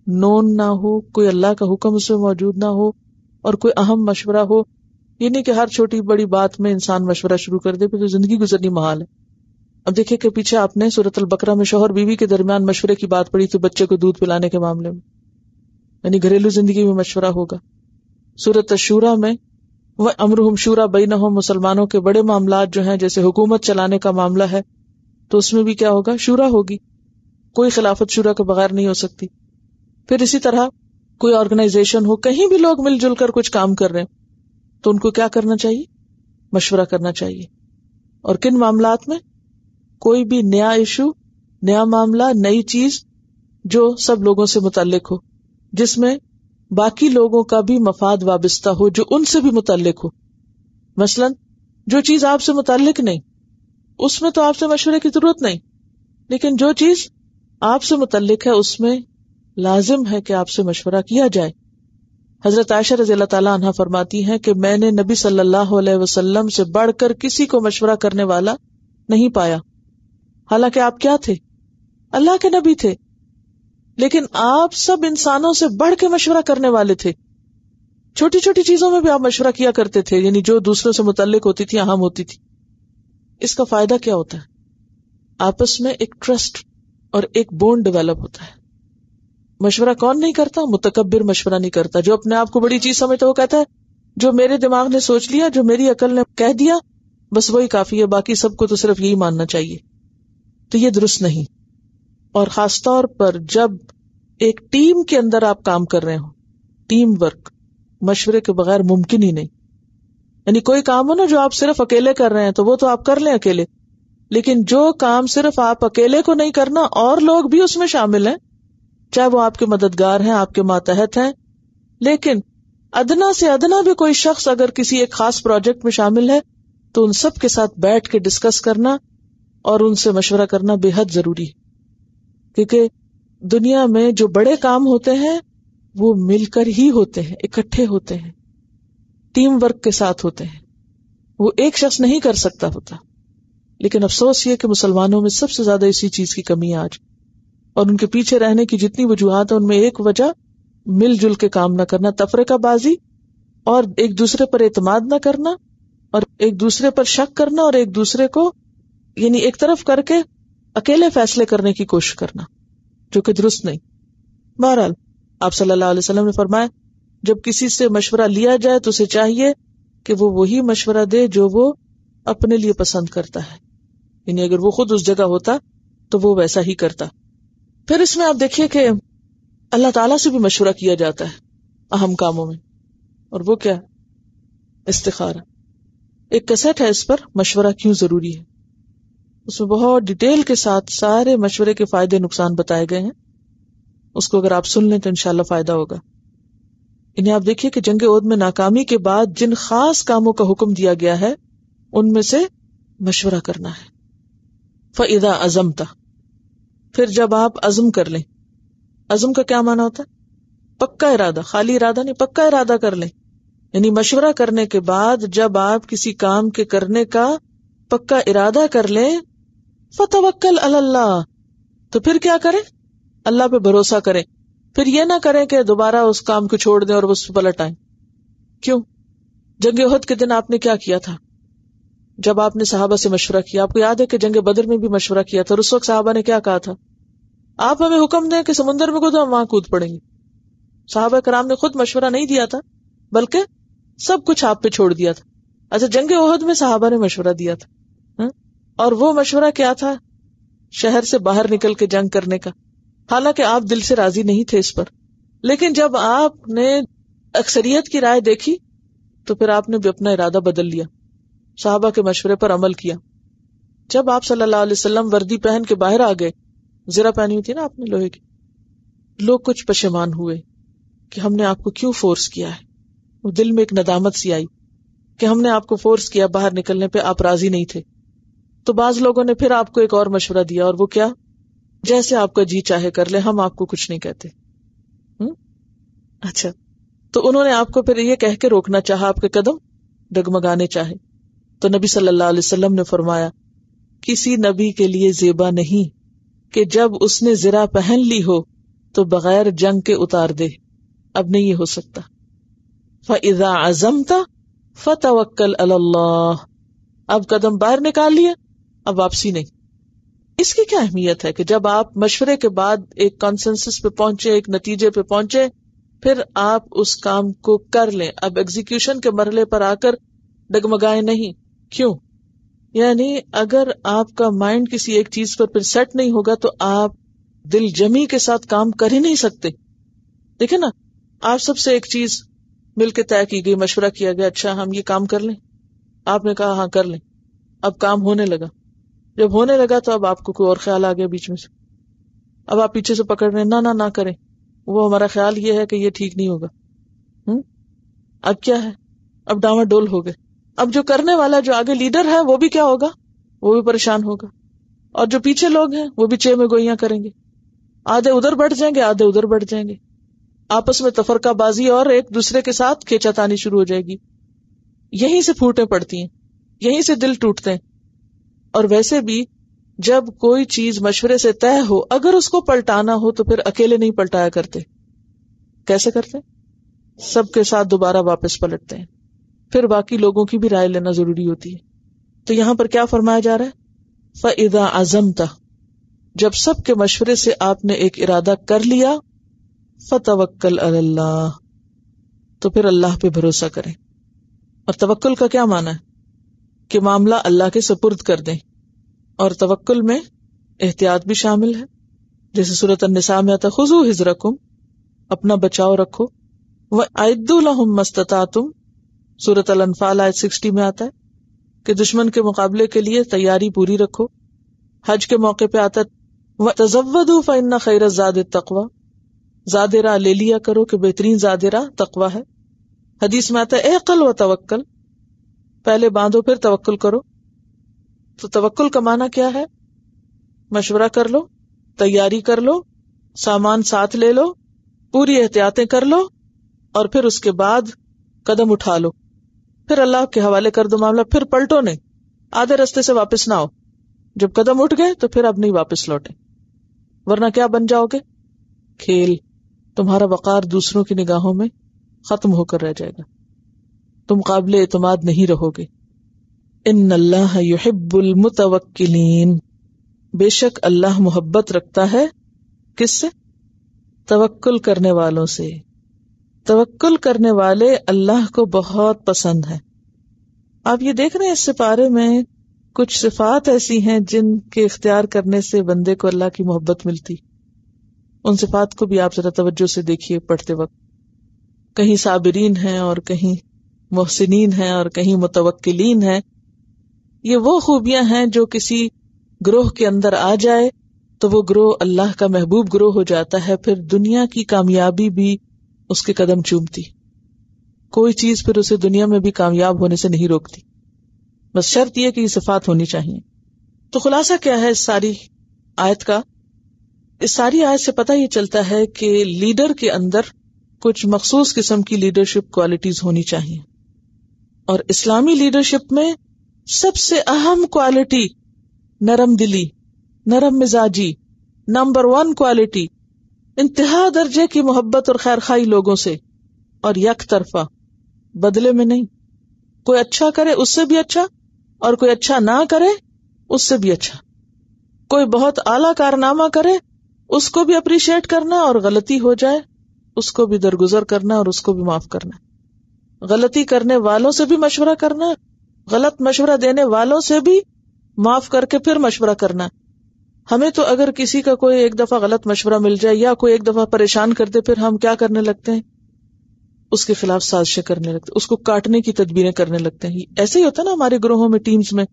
نون نہ ہو، کوئی اللہ کا حکم اس میں موجود نہ ہو اور کوئی اہم مشورہ ہو، یہ نہیں کہ ہر چھوٹی بڑی بات میں انسان مشورہ شروع کر دے، پھر تو زندگی گزرنی محال ہے۔ اب دیکھیں کہ پیچھے آپ نے سورت البکرا میں شوہر بیوی کے درمیان مشورے کی بات پڑی تھی بچے کو دودھ پلانے کے معاملے میں۔ یعنی گھریلو زندگی میں مشورہ ہوگا۔ سورت شورا میں وہ امرحم شورا بئی نہ ہو مسلمانوں کے بڑے معاملات جو ہیں، جیسے حکومت چلانے کا معاملہ ہے، تو اس میں بھی کیا ہوگا؟ شورا ہوگی۔ کوئی خلافت شورا کے بغیر نہیں ہو سکتی۔ پھر اسی طرح کوئی آرگنائزیشن ہو، کہیں بھی لوگ مل جل کر کچھ کام کر رہے ہیں، تو ان کو کیا کرنا چاہیے؟ مشورہ کرنا چاہیے۔ اور کن معاملات میں؟ کوئی بھی نیا ایشو نیا معاملہ، نئی چیز جو سب لوگوں سے متعلق ہو، جس میں باقی لوگوں کا بھی مفاد وابستہ ہو، جو ان سے بھی متعلق ہو۔ مثلاً، جو چیز آپ سے متعلق نہیں، اس میں تو آپ سے مشورے کی ضرورت نہیں، لیکن جو چیز آپ سے متعلق ہے، اس میں لازم ہے کہ آپ سے مشورہ کیا جائے۔ حضرت عائشہ رضی اللہ تعالیٰ عنہ فرماتی ہیں کہ میں نے نبی صلی اللہ علیہ وسلم سے بڑھ کر کسی کو مشورہ کرنے والا نہیں پایا۔ حالانکہ آپ کیا تھے؟ اللہ کے نبی تھے۔ لیکن آپ سب انسانوں سے بڑھ کے مشورہ کرنے والے تھے۔ چھوٹی چھوٹی چیزوں میں بھی آپ مشورہ کیا کرتے تھے یعنی جو دوسروں سے متعلق ہوتی تھی، اہم ہوتی تھی۔ اس کا فائدہ کیا ہوتا ہے؟ آپس میں ایک ٹرسٹ اور ایک بونڈ ڈیولپ ہوتا ہے۔ مشورہ کون نہیں کرتا؟ متکبر مشورہ نہیں کرتا۔ جو اپنے آپ کو بڑی چیز سمجھتا وہ کہتا ہے، جو میرے دماغ نے سوچ لیا، جو میری عقل نے کہہ دیا، بس وہی کافی ہے، باقی سب کو تو صرف یہی ماننا چاہیے۔ تو یہ درست نہیں۔ اور خاص طور پر جب ایک ٹیم کے اندر آپ کام کر رہے ہو ٹیم ورک، مشورے کے بغیر ممکن ہی نہیں۔ یعنی کوئی کام ہو نا جو آپ صرف اکیلے کر رہے ہیں، تو وہ تو آپ کر لیں اکیلے۔ لیکن جو کام صرف آپ اکیلے کو نہیں کرنا، اور لوگ بھی اس میں شامل ہیں چاہے وہ آپ کے مددگار ہیں، آپ کے ماتحت ہیں، لیکن ادنا سے ادنا بھی کوئی شخص اگر کسی ایک خاص پروجیکٹ میں شامل ہے، تو ان سب کے ساتھ بیٹھ کے ڈسکس کرنا اور ان سے مشورہ کرنا بے حد ضروری ہے۔ کیونکہ دنیا میں جو بڑے کام ہوتے ہیں، وہ مل کر ہی ہوتے ہیں، اکٹھے ہوتے ہیں، ٹیم ورک کے ساتھ ہوتے ہیں۔ وہ ایک شخص نہیں کر سکتا ہوتا۔ لیکن افسوس یہ کہ مسلمانوں میں سب سے زیادہ اسی چیز کی کمی ہے آج۔ اور ان کے پیچھے رہنے کی جتنی وجوہات ہیں، ان میں ایک وجہ، مل جل کے کام نہ کرنا، تفرقہ بازی، اور ایک دوسرے پر اعتماد نہ کرنا، اور ایک دوسرے پر شک کرنا، اور ایک دوسرے کو یعنی ایک طرف کر کے اکیلے فیصلے کرنے کی کوشش کرنا، جو کہ درست نہیں۔ بہرحال، آپ صلی اللہ علیہ وسلم نے فرمایا، جب کسی سے مشورہ لیا جائے تو اسے چاہیے کہ وہ وہی مشورہ دے جو وہ اپنے لیے پسند کرتا ہے۔ یعنی اگر وہ خود اس جگہ ہوتا تو وہ ویسا ہی کرتا۔ پھر اس میں آپ دیکھیے کہ اللہ تعالی سے بھی مشورہ کیا جاتا ہے اہم کاموں میں۔ اور وہ کیا؟ استخارہ۔ ایک کسٹ ہے اس پر مشورہ کیوں ضروری ہے؟ اس میں بہت ڈیٹیل کے ساتھ سارے مشورے کے فائدے نقصان بتائے گئے ہیں۔ اس کو اگر آپ سن لیں تو انشاءاللہ فائدہ ہوگا۔ انہیں آپ دیکھیے کہ جنگ عہد میں ناکامی کے بعد جن خاص کاموں کا حکم دیا گیا ہے، ان میں سے مشورہ کرنا ہے۔ فعدا ازم تھا پھر جب آپ عزم کر لیں، عزم کا کیا مانا ہوتا ہے؟ پکا ارادہ، خالی ارادہ نہیں، پکا ارادہ کر لیں۔ یعنی مشورہ کرنے کے بعد جب آپ کسی کام کے کرنے کا پکا ارادہ کر لیں، فتوکل اللہ۔ تو پھر کیا کرے اللہ پہ بھروسہ کرے پھر یہ نہ کرے کہ دوبارہ اس کام کو چھوڑ دیں اور اس پلٹ آئیں۔ کیوں؟ جنگ عہد کے دن آپ نے کیا کیا تھا؟ جب آپ نے صحابہ سے مشورہ کیا، آپ کو یاد ہے کہ جنگ بدر میں بھی مشورہ کیا تھا، اور اس وقت صحابہ نے کیا کہا تھا؟ آپ ہمیں حکم دیں کہ سمندر میں کودو ہم وہاں کود پڑیں گے۔ صحابہ کرام نے خود مشورہ نہیں دیا تھا، بلکہ سب کچھ آپ پہ چھوڑ دیا تھا۔ اچھا جنگ عہد میں صحابہ نے مشورہ دیا تھا ہاں؟ اور وہ مشورہ کیا تھا؟ شہر سے باہر نکل کے جنگ کرنے کا۔ حالانکہ آپ دل سے راضی نہیں تھے اس پر۔ لیکن جب آپ نے اکثریت کی رائے دیکھی، تو پھر آپ نے بھی اپنا ارادہ بدل لیا۔ صحابہ کے مشورے پر عمل کیا۔ جب آپ صلی اللہ علیہ وسلم وردی پہن کے باہر آ گئے زیرہ پہنی ہوئی تھی نا آپ نے لوہے کی، لوگ کچھ پشمان ہوئے کہ ہم نے آپ کو کیوں فورس کیا ہے؟ وہ دل میں ایک ندامت سی آئی کہ ہم نے آپ کو فورس کیا، باہر نکلنے پہ آپ راضی نہیں تھے۔ تو بعض لوگوں نے پھر آپ کو ایک اور مشورہ دیا اور وہ کیا؟ جیسے آپ کا جی چاہے کر لے، ہم آپ کو کچھ نہیں کہتے۔ اچھا۔ تو انہوں نے آپ کو پھر یہ کہہ کے روکنا چاہا، آپ کے قدم ڈگمگانے چاہے۔ تو نبی صلی اللہ علیہ وسلم نے فرمایا، کسی نبی کے لیے زیبا نہیں کہ جب اس نے زرا پہن لی ہو تو بغیر جنگ کے اتار دے۔ اب نہیں یہ ہو سکتا۔ فضا ازم تھا فتوکل اللہ اب قدم باہر نکال لیا، اب واپسی نہیں۔ اس کی کیا اہمیت ہے کہ جب آپ مشورے کے بعد ایک کانسنسس پہ پہنچے، ایک نتیجے پہ پہنچے، پھر آپ اس کام کو کر لیں۔ اب ایگزیکشن کے مرحلے پر آ کر ڈگمگائے نہیں۔ کیوں؟ یعنی اگر آپ کا مائنڈ کسی ایک چیز پر پھر سیٹ نہیں ہوگا تو آپ دل جمی کے ساتھ کام کر ہی نہیں سکتے۔ دیکھے نا، آپ سب سے ایک چیز مل کے طے کی گئی، مشورہ کیا گیا اچھا ہم یہ کام کر لیں۔ آپ نے کہا ہاں کر لیں۔ اب کام ہونے لگا۔ جب ہونے لگا تو اب آپ کو کوئی اور خیال آ گیا بیچ میں سے۔ اب آپ پیچھے سے پکڑ رہے نہ نہ کریں۔ وہ ہمارا خیال یہ ہے کہ یہ ٹھیک نہیں ہوگا۔ ہوں اب کیا ہے؟ اب ڈاما ڈول ہو گئے۔ اب جو کرنے والا جو آگے لیڈر ہے وہ بھی کیا ہوگا؟ وہ بھی پریشان ہوگا۔ اور جو پیچھے لوگ ہیں وہ بھی چھ میں گوئیاں کریں گے۔ آدھے ادھر بڑھ جائیں گے، آدھے ادھر بڑھ جائیں گے۔ آپس میں تفرقہ بازی اور ایک دوسرے کے ساتھ کھینچا تانی شروع ہو جائے گی۔ یہیں سے پھوٹیں پڑتی ہیں، یہیں سے دل ٹوٹتے ہیں۔ اور ویسے بھی جب کوئی چیز مشورے سے طے ہو، اگر اس کو پلٹانا ہو تو پھر اکیلے نہیں پلٹایا کرتے۔ کیسے کرتے؟ سب کے ساتھ دوبارہ واپس پلٹتے ہیں۔ پھر باقی لوگوں کی بھی رائے لینا ضروری ہوتی ہے۔ تو یہاں پر کیا فرمایا جا رہا ہے؟ فدا اعظم تھا جب سب کے مشورے سے آپ نے ایک ارادہ کر لیا، فتوکل اللہ تو پھر اللہ پہ بھروسہ کریں۔ اور توکل کا کیا مانا ہے؟ کہ معاملہ اللہ کے سپرد کر دیں۔ اور توکل میں احتیاط بھی شامل ہے۔ جیسے صورت النساء میں آتا خزو ہزرکم اپنا بچاؤ رکھو۔ وہ عید الحم مستتا تم صورت الفال آئے سکسٹی میں آتا ہے کہ دشمن کے مقابلے کے لیے تیاری پوری رکھو۔ حج کے موقع پہ آتا تزود فن خیر زاد تقوا زادرا لے لیا کرو کہ بہترین زادرا تقوا ہے۔ حدیث میں آتا ہے، اے و توکل، پہلے باندھو پھر توکل کرو۔ تو توکل کا مانا کیا ہے؟ مشورہ کر لو، تیاری کر لو، سامان ساتھ لے لو، پوری احتیاطیں کر لو اور پھر اس کے بعد قدم اٹھا لو۔ پھر اللہ کے حوالے کر دو معاملہ، پھر پلٹو نہیں۔ آدھے رستے سے واپس نہ آؤ۔ جب قدم اٹھ گئے تو پھر اب نہیں واپس لوٹے۔ ورنہ کیا بن جاؤ گے؟ کھیل۔ تمہارا وقار دوسروں کی نگاہوں میں ختم ہو کر رہ جائے گا۔ تم قابل اعتماد نہیں رہو گے۔ ان اللہ یحب المتوکلین۔ بے شک اللہ محبت رکھتا ہے کس سے؟ توکل کرنے والوں سے۔ توکل کرنے والے اللہ کو بہت پسند ہے آپ یہ دیکھ رہے ہیں اس سپارے میں کچھ صفات ایسی ہیں جن کے اختیار کرنے سے بندے کو اللہ کی محبت ملتی۔ ان صفات کو بھی آپ ذرا توجہ سے دیکھیے پڑھتے وقت۔ کہیں صابرین ہیں اور کہیں محسنین ہیں اور کہیں متوکلین ہیں۔ یہ وہ خوبیاں ہیں جو کسی گروہ کے اندر آ جائے تو وہ گروہ اللہ کا محبوب گروہ ہو جاتا ہے۔ پھر دنیا کی کامیابی بھی اس کے قدم چومتی۔ کوئی چیز پھر اسے دنیا میں بھی کامیاب ہونے سے نہیں روکتی۔ بس شرط یہ کہ یہ صفات ہونی چاہیے۔ تو خلاصہ کیا ہے اس ساری آیت کا؟ اس ساری آیت سے پتہ یہ چلتا ہے کہ لیڈر کے اندر کچھ مخصوص قسم کی لیڈرشپ کوالٹیز ہونی چاہیے۔ اور اسلامی لیڈرشپ میں سب سے اہم کوالٹی نرم دلی، نرم مزاجی، نمبر ون کوالٹی انتہا درجے کی محبت اور خیر خائی لوگوں سے اور یک طرفہ بدلے میں نہیں۔ کوئی اچھا کرے اس سے بھی اچھا اور کوئی اچھا نہ کرے اس سے بھی اچھا۔ کوئی بہت اعلی کارنامہ کرے اس کو بھی اپریشیٹ کرنا اور غلطی ہو جائے اس کو بھی درگزر کرنا اور اس کو بھی معاف کرنا۔ غلطی کرنے والوں سے بھی مشورہ کرنا، غلط مشورہ دینے والوں سے بھی معاف کر کے پھر مشورہ کرنا۔ ہمیں تو اگر کسی کا کوئی ایک دفعہ غلط مشورہ مل جائے یا کوئی ایک دفعہ پریشان کر دے، پھر ہم کیا کرنے لگتے ہیں؟ اس کے خلاف سازشیں کرنے لگتے اس کو کاٹنے کی تدبیریں کرنے لگتے ہیں۔ ایسے ہی ہوتا ہے نا ہمارے گروہوں میں، ٹیمز میں،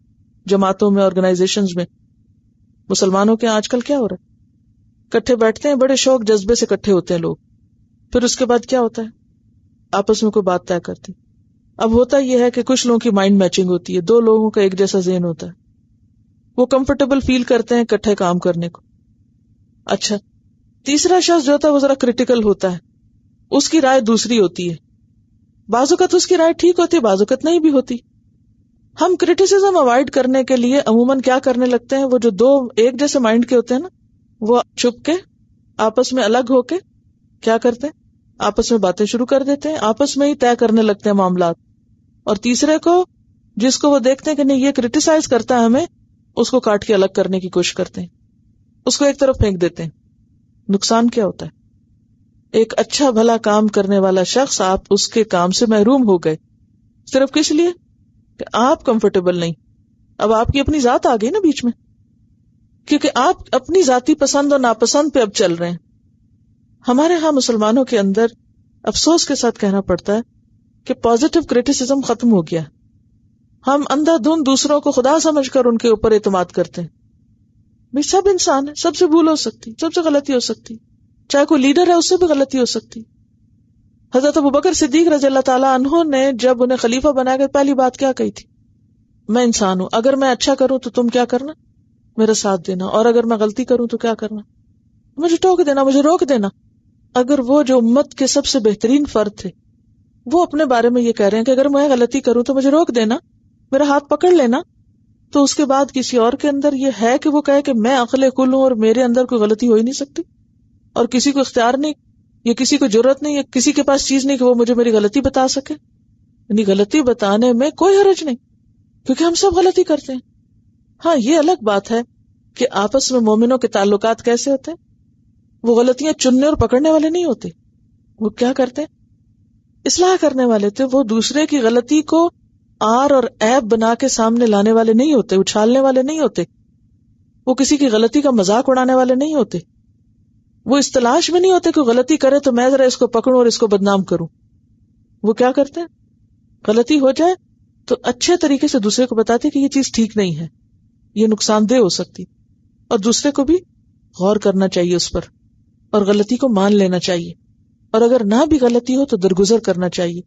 جماعتوں میں آرگنائزیشن میں۔ مسلمانوں کے آج کل کیا ہو رہا ہے؟ کٹھے بیٹھتے ہیں، بڑے شوق جذبے سے کٹھے ہوتے ہیں لوگ۔ پھر اس کے بعد کیا ہوتا ہے؟ آپس میں کوئی بات طے کرتی اب ہوتا یہ ہے کہ کچھ لوگوں کی مائنڈ میچنگ ہوتی ہے، دو لوگوں کا ایک جیسا ذہن ہوتا ہے۔ وہ کمفرٹیبل فیل کرتے ہیں کٹھے کام کرنے کو۔ اچھا تیسرا شخص جو ہوتا ہے وہ ذرا کریٹیکل ہوتا ہے۔ اس کی رائے دوسری ہوتی ہے۔ بعض اوقات اس کی رائے ٹھیک ہوتی ہے، بعض اوقات نہیں بھی ہوتی۔ ہم کریٹیسم اوائڈ کرنے کے لیے عموماً کیا کرنے لگتے ہیں؟ وہ جو دو ایک جیسے مائنڈ کے ہوتے ہیں نا، وہ چھپ کے آپس میں الگ ہو کے کیا کرتے ہیں؟ آپس میں باتیں شروع کر دیتے ہیں، آپس میں ہی طے کرنے لگتے ہیں معاملات۔ اور تیسرے کو، جس کو وہ دیکھتے ہیں کہ نہیں، یہ کریٹیسائز کرتا ہے ہمیں اس کو کاٹ کے الگ کرنے کی کوشش کرتے ہیں۔ اس کو ایک طرف پھینک دیتے ہیں۔ نقصان کیا ہوتا ہے؟ ایک اچھا بھلا کام کرنے والا شخص آپ اس کے کام سے محروم ہو گئے۔ صرف کس لیے؟ کہ آپ کمفرٹیبل نہیں۔ اب آپ کی اپنی ذات آ گئی نا بیچ میں۔ کیونکہ آپ اپنی ذاتی پسند اور ناپسند پہ اب چل رہے ہیں۔ ہمارے ہاں مسلمانوں کے اندر افسوس کے ساتھ کہنا پڑتا ہے کہ پازیٹو کریٹیسم ختم ہو گیا۔ ہم اندھا دھن دوسروں کو خدا سمجھ کر ان کے اوپر اعتماد کرتے ہیں۔ بھائی، سب انسان ہے سب سے بھول ہو سکتی، سب سے غلطی ہو سکتی۔ چاہے کوئی لیڈر ہے، اس سے بھی غلطی ہو سکتی۔ حضرت ابو بکر صدیق رضی اللہ تعالیٰ انہوں نے جب انہیں خلیفہ بنا کر پہلی بات کیا کہی تھی؟ میں انسان ہوں، اگر میں اچھا کروں تو تم کیا کرنا؟ میرا ساتھ دینا، اور اگر میں غلطی کروں تو کیا کرنا؟ مجھے ٹوک دینا، مجھے روک دینا۔ اگر وہ جو امت کے سب سے بہترین فرد تھے، وہ اپنے بارے میں یہ کہہ رہے ہیں کہ اگر میں غلطی کروں تو مجھے روک دینا۔ میرا ہاتھ پکڑ لینا۔ تو اس کے بعد کسی اور کے اندر یہ ہے کہ وہ کہے کہ میں عقل کل ہوں اور میرے اندر کوئی غلطی ہو ہی نہیں سکتی۔ اور کسی کو اختیار نہیں، یا کسی کو ضرورت نہیں، یا کسی کے پاس چیز نہیں کہ وہ مجھے میری غلطی بتا سکے۔ یعنی غلطی بتانے میں کوئی حرج نہیں، کیونکہ ہم سب غلطی کرتے ہیں۔ ہاں یہ الگ بات ہے کہ آپس میں مومنوں کے تعلقات کیسے ہوتے ہیں۔ وہ غلطیاں چننے اور پکڑنے والے نہیں ہوتے۔ وہ کیا کرتے اصلاح کرنے والے تھے۔ وہ دوسرے کی غلطی کو آر اور ایب بنا کے سامنے لانے والے نہیں ہوتے، اچھالنے والے نہیں ہوتے۔ وہ کسی کی غلطی کا مذاق اڑانے والے نہیں ہوتے۔ وہ اس تلاش میں نہیں ہوتے کہ غلطی کرے تو میں ذرا اس کو پکڑوں اور اس کو بدنام کروں۔ وہ کیا کرتے ہیں؟ غلطی ہو جائے تو اچھے طریقے سے دوسرے کو بتاتے کہ یہ چیز ٹھیک نہیں ہے، یہ نقصان دہ ہو سکتی۔ اور دوسرے کو بھی غور کرنا چاہیے اس پر، اور غلطی کو مان لینا چاہیے۔ اور اگر نہ بھی غلطی ہو تو درگزر کرنا چاہیے۔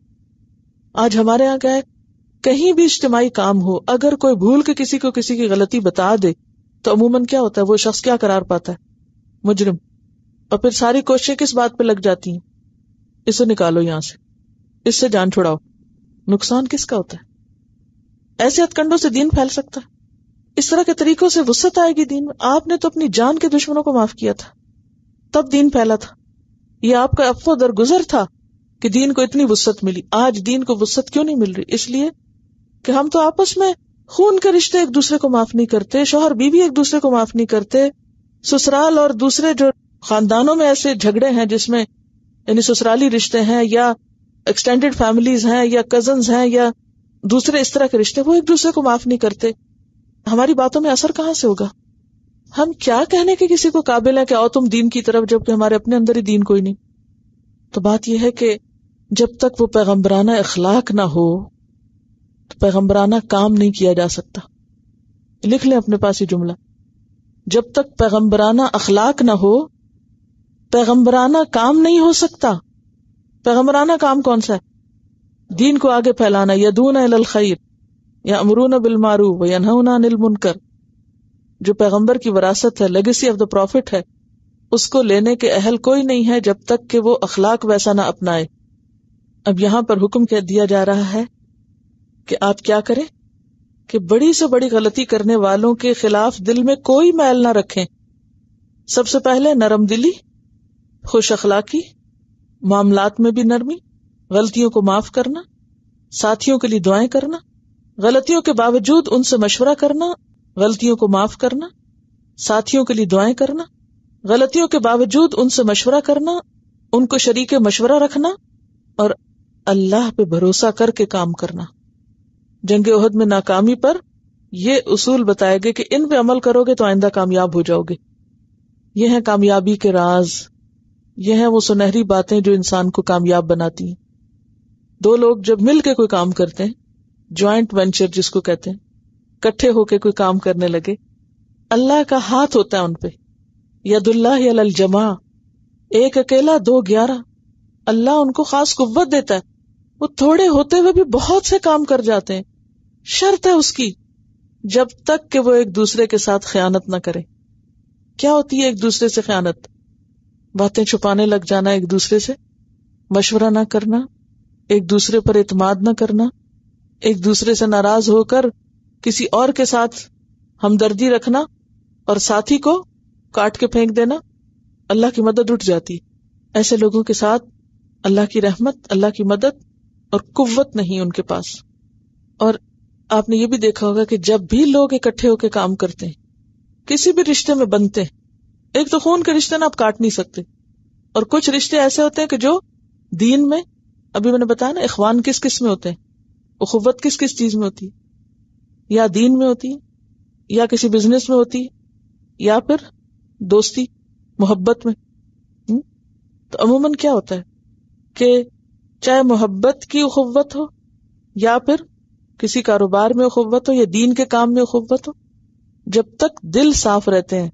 آج ہمارے یہاں کیا ہے؟ کہیں بھی اجتماعی کام ہو، اگر کوئی بھول کے کسی کو کسی کی غلطی بتا دے، تو عموماً کیا ہوتا ہے؟ وہ شخص کیا کرار پاتا ہے؟ مجرم۔ اور پھر ساری کوششیں کس بات پہ لگ جاتی ہیں؟ اسے نکالو یہاں سے۔ اس سے جان چھڑاؤ۔ نقصان کس کا ہوتا ہے؟ ایسے ہتکنڈوں سے دین پھیل سکتا ہے۔ اس طرح کے طریقوں سے وسط آئے گی دین میں۔ آپ نے تو اپنی جان کے دشمنوں کو معاف کیا تھا۔ تب دین پھیلا تھا۔ یہ آپ کا افو درگزر تھا کہ دین کو اتنی وسط ملی۔ آج دین کو وسط کیوں نہیں مل رہی؟ اس لیے کہ ہم تو آپس میں خون کے رشتے ایک دوسرے کو معاف نہیں کرتے، شوہر بیوی ایک دوسرے کو معاف نہیں کرتے، سسرال اور دوسرے جو خاندانوں میں ایسے جھگڑے ہیں جس میں یعنی سسرالی رشتے ہیں یا ایکسٹینڈیڈ فیملیز ہیں یا کزنز ہیں یا دوسرے اس طرح کے رشتے، وہ ایک دوسرے کو معاف نہیں کرتے۔ ہماری باتوں میں اثر کہاں سے ہوگا؟ ہم کیا کہنے کے کسی کو قابل ہے کہ آؤ تم دین کی طرف جبکہ ہمارے اپنے اندر ہی دین کوئی نہیں؟ تو بات یہ ہے کہ جب تک وہ پیغمبرانہ اخلاق نہ ہو پیغمبرانہ کام نہیں کیا جا سکتا۔ لکھ لیں اپنے پاس یہ جملہ۔ جب تک پیغمبرانہ اخلاق نہ ہو، پیغمبرانہ کام نہیں ہو سکتا۔ پیغمبرانہ کام کون سا ہے؟ دین کو آگے پھیلانا یدون الخیر یا امرون بالمعروف یا انہون عن المنکر۔ جو پیغمبر کی وراثت ہے لیگیسی آف دا پروفٹ ہے، اس کو لینے کے اہل کوئی نہیں ہے جب تک کہ وہ اخلاق ویسا نہ اپنائے۔ اب یہاں پر حکم کیا دیا جا رہا ہے کہ آپ کیا کریں کہ بڑی سے بڑی غلطی کرنے والوں کے خلاف دل میں کوئی میل نہ رکھیں۔ سب سے پہلے نرم دلی، خوش اخلاقی، معاملات میں بھی نرمی، غلطیوں کو معاف کرنا، ساتھیوں کے لیے دعائیں کرنا، غلطیوں کے باوجود ان سے مشورہ کرنا، غلطیوں کو معاف کرنا، ساتھیوں کے لیے دعائیں کرنا، غلطیوں کے باوجود ان سے مشورہ کرنا، ان کو شریک مشورہ رکھنا اور اللہ پہ بھروسہ کر کے کام کرنا۔ جنگ عہد میں ناکامی پر یہ اصول بتائے گے کہ ان پہ عمل کرو گے تو آئندہ کامیاب ہو جاؤ گے۔ یہ ہے کامیابی کے راز۔ یہ ہے وہ سنہری باتیں جو انسان کو کامیاب بناتی ہیں۔ دو لوگ جب مل کے کوئی کام کرتے ہیں، جوائنٹ وینچر جس کو کہتے ہیں، کٹھے ہو کے کوئی کام کرنے لگے، اللہ کا ہاتھ ہوتا ہے ان پہ۔ ید اللہ الجما ایک اکیلا، دو گیارہ۔ اللہ ان کو خاص قوت دیتا ہے۔ وہ تھوڑے ہوتے ہوئے بھی بہت سے کام کر جاتے ہیں۔ شرط ہے اس کی، جب تک کہ وہ ایک دوسرے کے ساتھ خیانت نہ کرے۔ کیا ہوتی ہے ایک دوسرے سے خیانت؟ باتیں چھپانے لگ جانا ایک دوسرے سے؟ مشورہ نہ کرنا، ایک دوسرے پر اعتماد نہ کرنا، ایک دوسرے سے ناراض ہو کر کسی اور کے ساتھ ہمدردی رکھنا اور ساتھی کو کاٹ کے پھینک دینا، اللہ کی مدد اٹھ جاتی۔ ایسے لوگوں کے ساتھ اللہ کی رحمت، اللہ کی مدد اور قوت نہیں ان کے پاس۔ اور آپ نے یہ بھی دیکھا ہوگا کہ جب بھی لوگ اکٹھے ہو کے کام کرتے ہیں، کسی بھی رشتے میں بنتے ہیں، ایک تو خون کے رشتے نا آپ کاٹ نہیں سکتے، اور کچھ رشتے ایسے ہوتے ہیں کہ جو دین میں، ابھی میں نے بتایا نا، اخوان کس کس میں ہوتے ہیں؟ اخوت کس کس چیز میں ہوتی ہے؟ یا دین میں ہوتی ہے، یا کسی بزنس میں ہوتی ہے، یا پھر دوستی، محبت میں۔ تو عموماً کیا ہوتا ہے؟ کہ چاہے محبت کی اخوت ہو، یا پھر کسی کاروبار میں اخوت ہو یا دین کے کام میں اخوت ہو، جب تک دل صاف رہتے ہیں،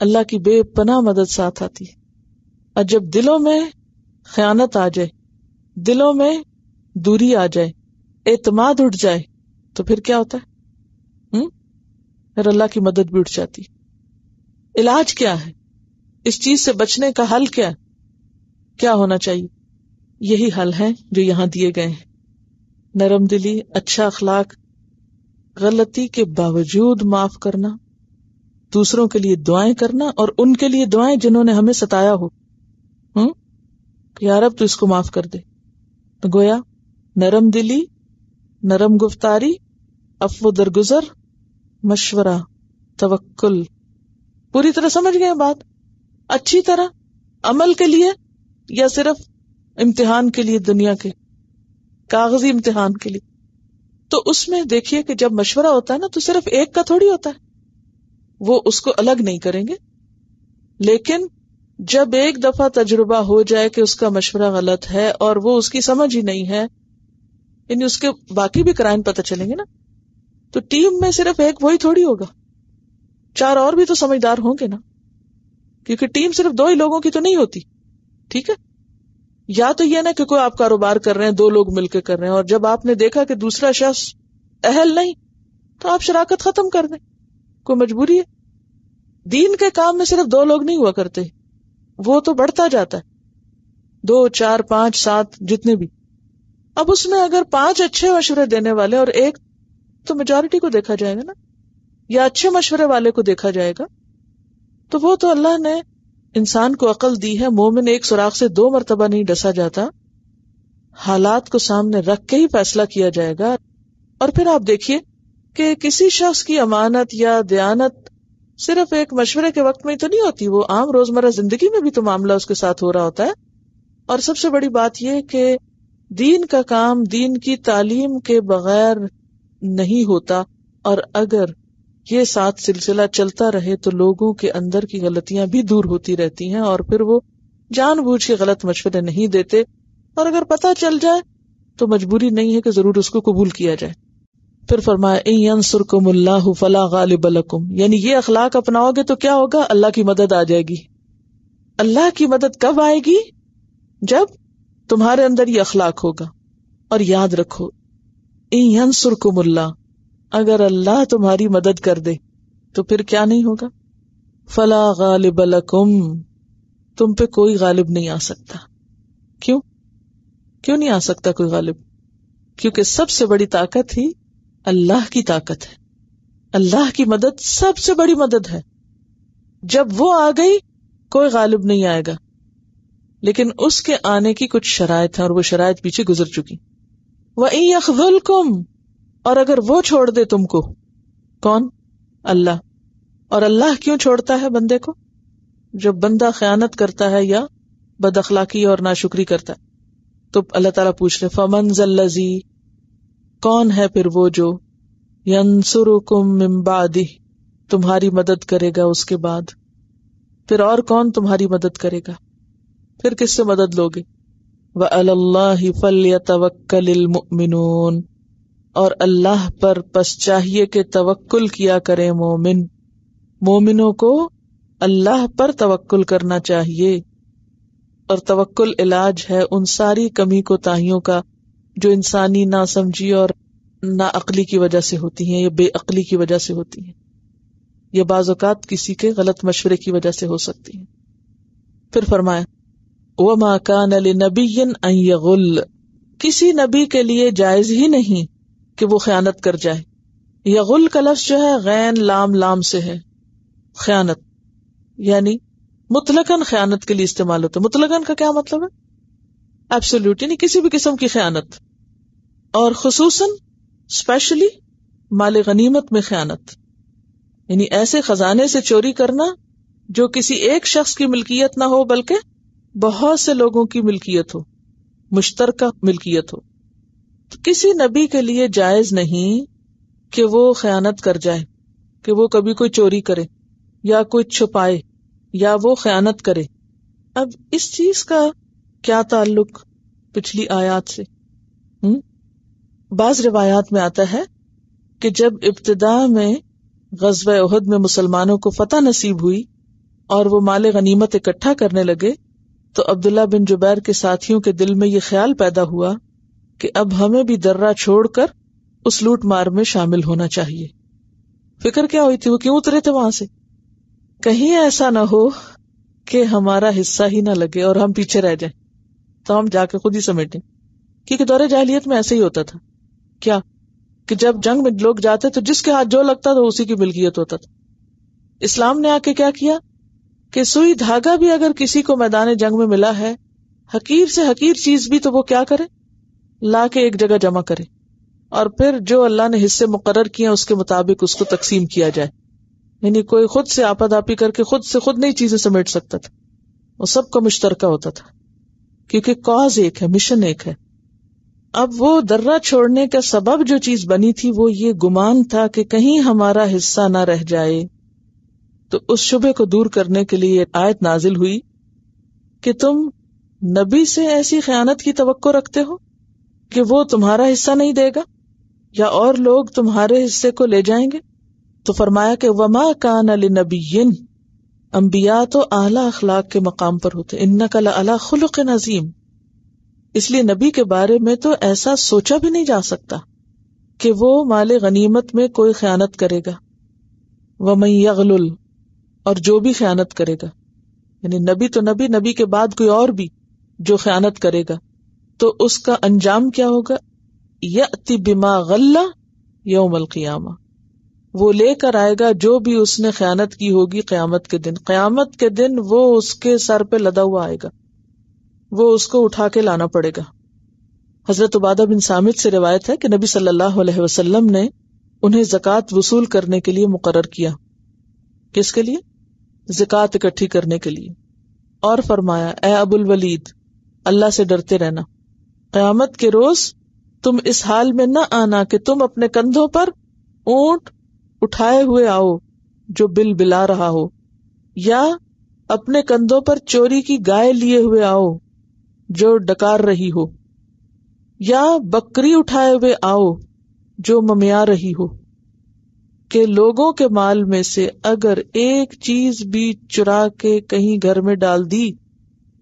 اللہ کی بے پناہ مدد ساتھ آتی ہے۔ اور جب دلوں میں خیانت آ جائے، دلوں میں دوری آ جائے، اعتماد اٹھ جائے، تو پھر کیا ہوتا ہے؟ پھر اللہ کی مدد بھی اٹھ جاتی علاج کیا ہے؟ اس چیز سے بچنے کا حل کیا کیا ہونا چاہیے؟ یہی حل ہے جو یہاں دیے گئے ہیں۔ نرم دلی اچھا اخلاق، غلطی کے باوجود معاف کرنا، دوسروں کے لیے دعائیں کرنا اور ان کے لیے دعائیں جنہوں نے ہمیں ستایا ہو۔ ہوں؟ یار اب تو اس کو معاف کر دے۔ تو گویا، نرم دلی، نرم گفتاری افو درگزر، مشورہ، توکل۔ پوری طرح سمجھ گئے بات؟ اچھی طرح؟ عمل کے لیے یا صرف امتحان کے لیے دنیا کے؟ کاغذی امتحان کے لیے۔ تو اس میں دیکھیے کہ جب مشورہ ہوتا ہے نا تو صرف ایک کا تھوڑی ہوتا ہے۔ وہ اس کو الگ نہیں کریں گے۔ لیکن جب ایک دفعہ تجربہ ہو جائے کہ اس کا مشورہ غلط ہے اور وہ اس کی سمجھ ہی نہیں ہے یعنی اس کے باقی بھی کرائم پتہ چلیں گے نا، تو ٹیم میں صرف ایک وہی تھوڑی ہوگا۔ چار اور بھی تو سمجھدار ہوں گے نا۔ کیونکہ ٹیم صرف دو ہی لوگوں کی تو نہیں ہوتی۔ ٹھیک ہے؟ یا تو یہ نا کہ کوئی آپ کاروبار کر رہے ہیں، دو لوگ مل کے کر رہے ہیں، اور جب آپ نے دیکھا کہ دوسرا شخص اہل نہیں، تو آپ شراکت ختم کر دیں۔ کوئی مجبوری ہے؟ دین کے کام میں صرف دو لوگ نہیں ہوا کرتے، وہ تو بڑھتا جاتا ہے۔ دو، چار، پانچ، سات، جتنے بھی۔ اب اس میں اگر پانچ اچھے مشورے دینے والے اور ایک تو میجورٹی کو دیکھا جائے گا نا، یا اچھے مشورے والے کو دیکھا جائے گا، تو وہ تو اللہ نے انسان کو عقل دی ہے، مومن ایک سوراخ سے دو مرتبہ نہیں ڈسا جاتا۔ حالات کو سامنے رکھ کے ہی فیصلہ کیا جائے گا۔ اور پھر آپ دیکھیے کہ کسی شخص کی امانت یا دیانت صرف ایک مشورے کے وقت میں تو نہیں ہوتی، وہ عام روزمرہ زندگی میں بھی تو معاملہ اس کے ساتھ ہو رہا ہوتا ہے۔ اور سب سے بڑی بات یہ کہ دین کا کام دین کی تعلیم کے بغیر نہیں ہوتا۔ اور اگر یہ ساتھ سلسلہ چلتا رہے تو لوگوں کے اندر کی غلطیاں بھی دور ہوتی رہتی ہیں اور پھر وہ جان بوجھ کے غلط مشورے نہیں دیتے اور اگر پتا چل جائے تو مجبوری نہیں ہے کہ ضرور اس کو قبول کیا جائے۔ پھر فرمایا سرکم اللہ فلا غالب الکم یعنی یہ اخلاق اپناؤ گے تو کیا ہوگا؟ اللہ کی مدد آ جائے گی۔ اللہ کی مدد کب آئے گی؟ جب تمہارے اندر یہ اخلاق ہوگا۔ اور یاد رکھو سرکم اللہ اگر اللہ تمہاری مدد کر دے تو پھر کیا نہیں ہوگا؟ فلا غالب الکم تم پہ کوئی غالب نہیں آ سکتا۔ کیوں؟ کیوں نہیں آ سکتا کوئی غالب؟ کیونکہ سب سے بڑی طاقت ہی اللہ کی طاقت ہے۔ اللہ کی مدد سب سے بڑی مدد ہے۔ جب وہ آ گئی، کوئی غالب نہیں آئے گا۔ لیکن اس کے آنے کی کچھ شرائط ہے اور وہ شرائط پیچھے گزر چکی۔ وہ اور اگر وہ چھوڑ دے تم کو، کون؟ اللہ۔ اور اللہ کیوں چھوڑتا ہے بندے کو؟ جب بندہ خیانت کرتا ہے یا بد اخلاقی اور ناشکری کرتا ہے، تو اللہ تعالیٰ پوچھ رہے فمن ذلزی کون ہے پھر وہ جو ینسرکم من تمہاری مدد کرے گا اس کے بعد۔ پھر اور کون تمہاری مدد کرے گا؟ پھر کس سے مدد لوگے؟ وہ اللہ فلیتوکل المؤمنون۔ اور اللہ پر پس چاہیے کہ توکل کیا کرے مومن۔ مومنوں کو اللہ پر توکل کرنا چاہیے۔ اور توکل علاج ہے ان ساری کمی کو تاہیوں کا جو انسانی نہ سمجھی اور نا عقلی کی وجہ سے ہوتی ہیں یا بے عقلی کی وجہ سے ہوتی ہیں۔ یا بعض اوقات کسی کے غلط مشورے کی وجہ سے ہو سکتی ہیں۔ پھر فرمایا وہ ماں کا نبی کسی نبی کے لیے جائز ہی نہیں۔ کہ وہ خیانت کر جائے۔ یغل کا لفظ جو ہے، غین لام لام سے ہے۔ خیانت یعنی مطلقاً خیانت کے لیے استعمال ہوتا ہے۔ مطلقاً کا کیا مطلب ہے؟ ایبسولوٹ یعنی کسی بھی قسم کی خیانت۔ اور خصوصاً اسپیشلی مال غنیمت میں خیانت۔ یعنی ایسے خزانے سے چوری کرنا جو کسی ایک شخص کی ملکیت نہ ہو، بلکہ بہت سے لوگوں کی ملکیت ہو، مشترکہ ملکیت ہو۔ کسی نبی کے لیے جائز نہیں کہ وہ خیانت کر جائے، کہ وہ کبھی کوئی چوری کرے یا کوئی چھپائے یا وہ خیانت کرے۔ اب اس چیز کا کیا تعلق پچھلی آیات سے؟ بعض روایات میں آتا ہے کہ جب ابتدا میں غزب عہد میں مسلمانوں کو فتح نصیب ہوئی اور وہ مال غنیمت اکٹھا کرنے لگے، تو عبداللہ بن جبیر کے ساتھیوں کے دل میں یہ خیال پیدا ہوا کہ اب ہمیں بھی درا چھوڑ کر اس لوٹ مار میں شامل ہونا چاہیے۔ فکر کیا ہوئی تھی وہ کیوں اترے تھے وہاں سے؟ کہیں ایسا نہ ہو کہ ہمارا حصہ ہی نہ لگے اور ہم پیچھے رہ جائیں۔ تو ہم جا کے خود ہی سمیٹیں۔ کیونکہ دور جاہلیت میں ایسے ہی ہوتا تھا۔ کیا؟ کہ جب جنگ میں لوگ جاتے تو جس کے ہاتھ جو لگتا تھا اسی کی ملکیت ہوتا تھا۔ اسلام نے آ کے کیا کیا؟ کہ سوئی دھاگا بھی اگر کسی کو میدان جنگ میں ملا ہے، حقیر سے حقیر چیز بھی تو وہ کیا کرے؟ لا کے ایک جگہ جمع کرے۔ اور پھر جو اللہ نے حصے مقرر کیا اس کے مطابق اس کو تقسیم کیا جائے۔ یعنی کوئی خود سے آپد آپی کر کے خود سے خود نئی چیزیں سمیٹ سکتا تھا۔ وہ سب کا مشترکہ ہوتا تھا۔ کیونکہ کاز ایک ہے، مشن ایک ہے۔ اب وہ درا چھوڑنے کا سبب جو چیز بنی تھی، وہ یہ گمان تھا کہ کہیں ہمارا حصہ نہ رہ جائے۔ تو اس شبے کو دور کرنے کے لیے آیت نازل ہوئی کہ تم نبی سے ایسی خیانت کی توقع رکھتے ہو۔ کہ وہ تمہارا حصہ نہیں دے گا یا اور لوگ تمہارے حصے کو لے جائیں گے؟ تو فرمایا کہ وما کان علی نبی امبیا تو اعلی اخلاق کے مقام پر ہوتے۔ ان کا خلق نظیم اس لیے نبی کے بارے میں تو ایسا سوچا بھی نہیں جا سکتا کہ وہ مال غنیمت میں کوئی خیانت کرے گا۔ وہ میں یغل اور جو بھی خیانت کرے گا۔ یعنی نبی تو نبی نبی کے بعد کوئی اور بھی جو خیانت کرے گا۔ تو اس کا انجام کیا ہوگا؟ یا بما غلہ یوم القیامہ۔ وہ لے کر آئے گا جو بھی اس نے خیانت کی ہوگی قیامت کے دن۔ قیامت کے دن وہ اس کے سر پہ لدا ہوا آئے گا۔ وہ اس کو اٹھا کے لانا پڑے گا۔ حضرت عبادہ بن سامد سے روایت ہے کہ نبی صلی اللہ علیہ وسلم نے انہیں زکوٰۃ وصول کرنے کے لیے مقرر کیا۔ کس کے لیے؟ زکوٰۃ اکٹھی کرنے کے لیے۔ اور فرمایا، اے ابو الولید اللہ سے ڈرتے رہنا۔ قیامت کے روز تم اس حال میں نہ آنا کہ تم اپنے کندھوں پر اونٹ اٹھائے ہوئے آؤ جو بل بلا رہا ہو، یا اپنے کندھوں پر چوری کی گائے لیے ہوئے آؤ جو ڈکار رہی ہو، یا بکری اٹھائے ہوئے آؤ جو ممیا رہی ہو۔ کہ لوگوں کے مال میں سے اگر ایک چیز بھی چرا کے کہیں گھر میں ڈال دی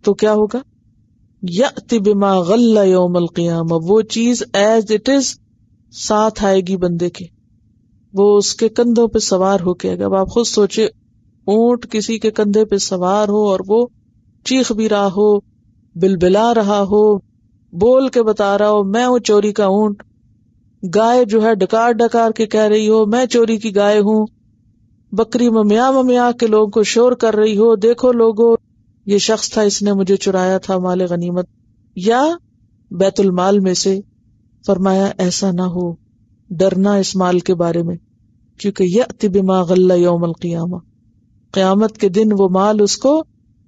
تو کیا ہوگا؟ یا تبما غل یوم القیام وہ چیز ایز اٹ از ساتھ آئے گی بندے کے۔ وہ اس کے کندھوں پہ سوار ہو کے، اگر آپ خود سوچے اونٹ کسی کے کندھے پہ سوار ہو اور وہ چیخ بھی رہا ہو بل بلا رہا ہو، بول کے بتا رہا ہو، میں ہوں چوری کا اونٹ، گائے جو ہے ڈکار ڈکار کے کہہ رہی ہو، میں چوری کی گائے ہوں، بکری ممیا ممیا کے لوگوں کو شور کر رہی ہو، دیکھو لوگو یہ شخص تھا، اس نے مجھے چرایا تھا مال غنیمت، یا بیت المال میں سے۔ فرمایا، ایسا نہ ہو، ڈرنا اس مال کے بارے میں، کیونکہ یہ بما غلہ یوم القیامہ۔ قیامت کے دن وہ مال اس کو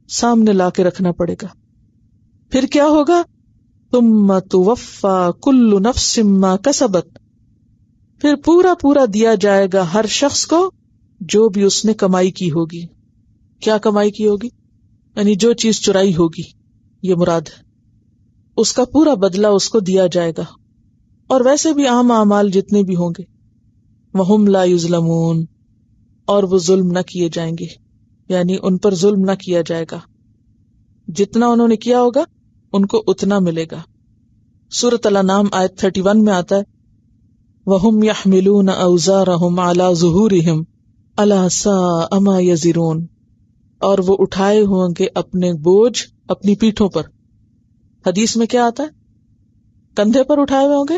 سامنے لا کے رکھنا پڑے گا۔ پھر کیا ہوگا؟ تم توفا کل نفس ما کسبت۔ پھر پورا پورا دیا جائے گا ہر شخص کو جو بھی اس نے کمائی کی ہوگی۔ کیا کمائی کی ہوگی؟ یعنی جو چیز چرائی ہوگی، یہ مراد ہے۔ اس کا پورا بدلہ اس کو دیا جائے گا۔ اور ویسے بھی عام اعمال جتنے بھی ہوں گے وہ لا یظلمون، اور وہ ظلم نہ کیے جائیں گے۔ یعنی ان پر ظلم نہ کیا جائے گا۔ جتنا انہوں نے کیا ہوگا، ان کو اتنا ملے گا۔ سورت اللہ نام آئے تھرٹی ون میں آتا ہے وہ یا ملون اوزا رحم اعلی ظہور اما اور وہ اٹھائے ہوں گے اپنے بوجھ اپنی پیٹھوں پر۔ حدیث میں کیا آتا ہے؟ کندھے پر اٹھائے ہوئے ہوں گے؟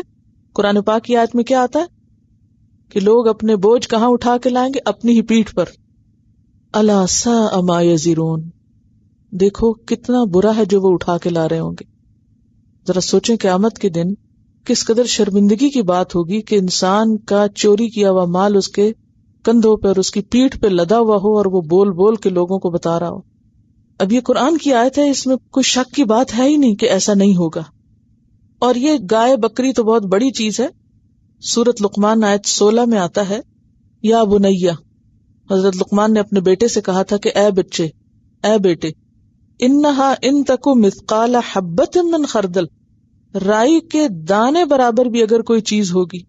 قرآن پاک کی آیت میں کیا آتا ہے؟ کہ لوگ اپنے بوجھ کہاں اٹھا کے لائیں گے؟ اپنی ہی پیٹھ پر۔ اللہ سا اما یزرون۔ دیکھو کتنا برا ہے جو وہ اٹھا کے لا رہے ہوں گے۔ ذرا سوچیں قیامت کے دن کس قدر شرمندگی کی بات ہوگی کہ انسان کا چوری کیا ہوا مال اس کے کندھوں پہ اور اس کی پیٹ پہ لدا ہوا ہو اور وہ بول بول کے لوگوں کو بتا رہا ہو۔ اب یہ قرآن کی آیت ہے، اس میں کوئی شک کی بات ہے ہی نہیں کہ ایسا نہیں ہوگا۔ اور یہ گائے بکری تو بہت بڑی چیز ہے۔ سورت لکمان آیت سولہ میں آتا ہے، یا بنیا حضرت لکمان نے اپنے بیٹے سے کہا تھا کہ اے بچے، اے بیٹے، انہا ان تکو مثقال حبت من خردل، رائی کے دانے برابر بھی اگر کوئی چیز ہوگی،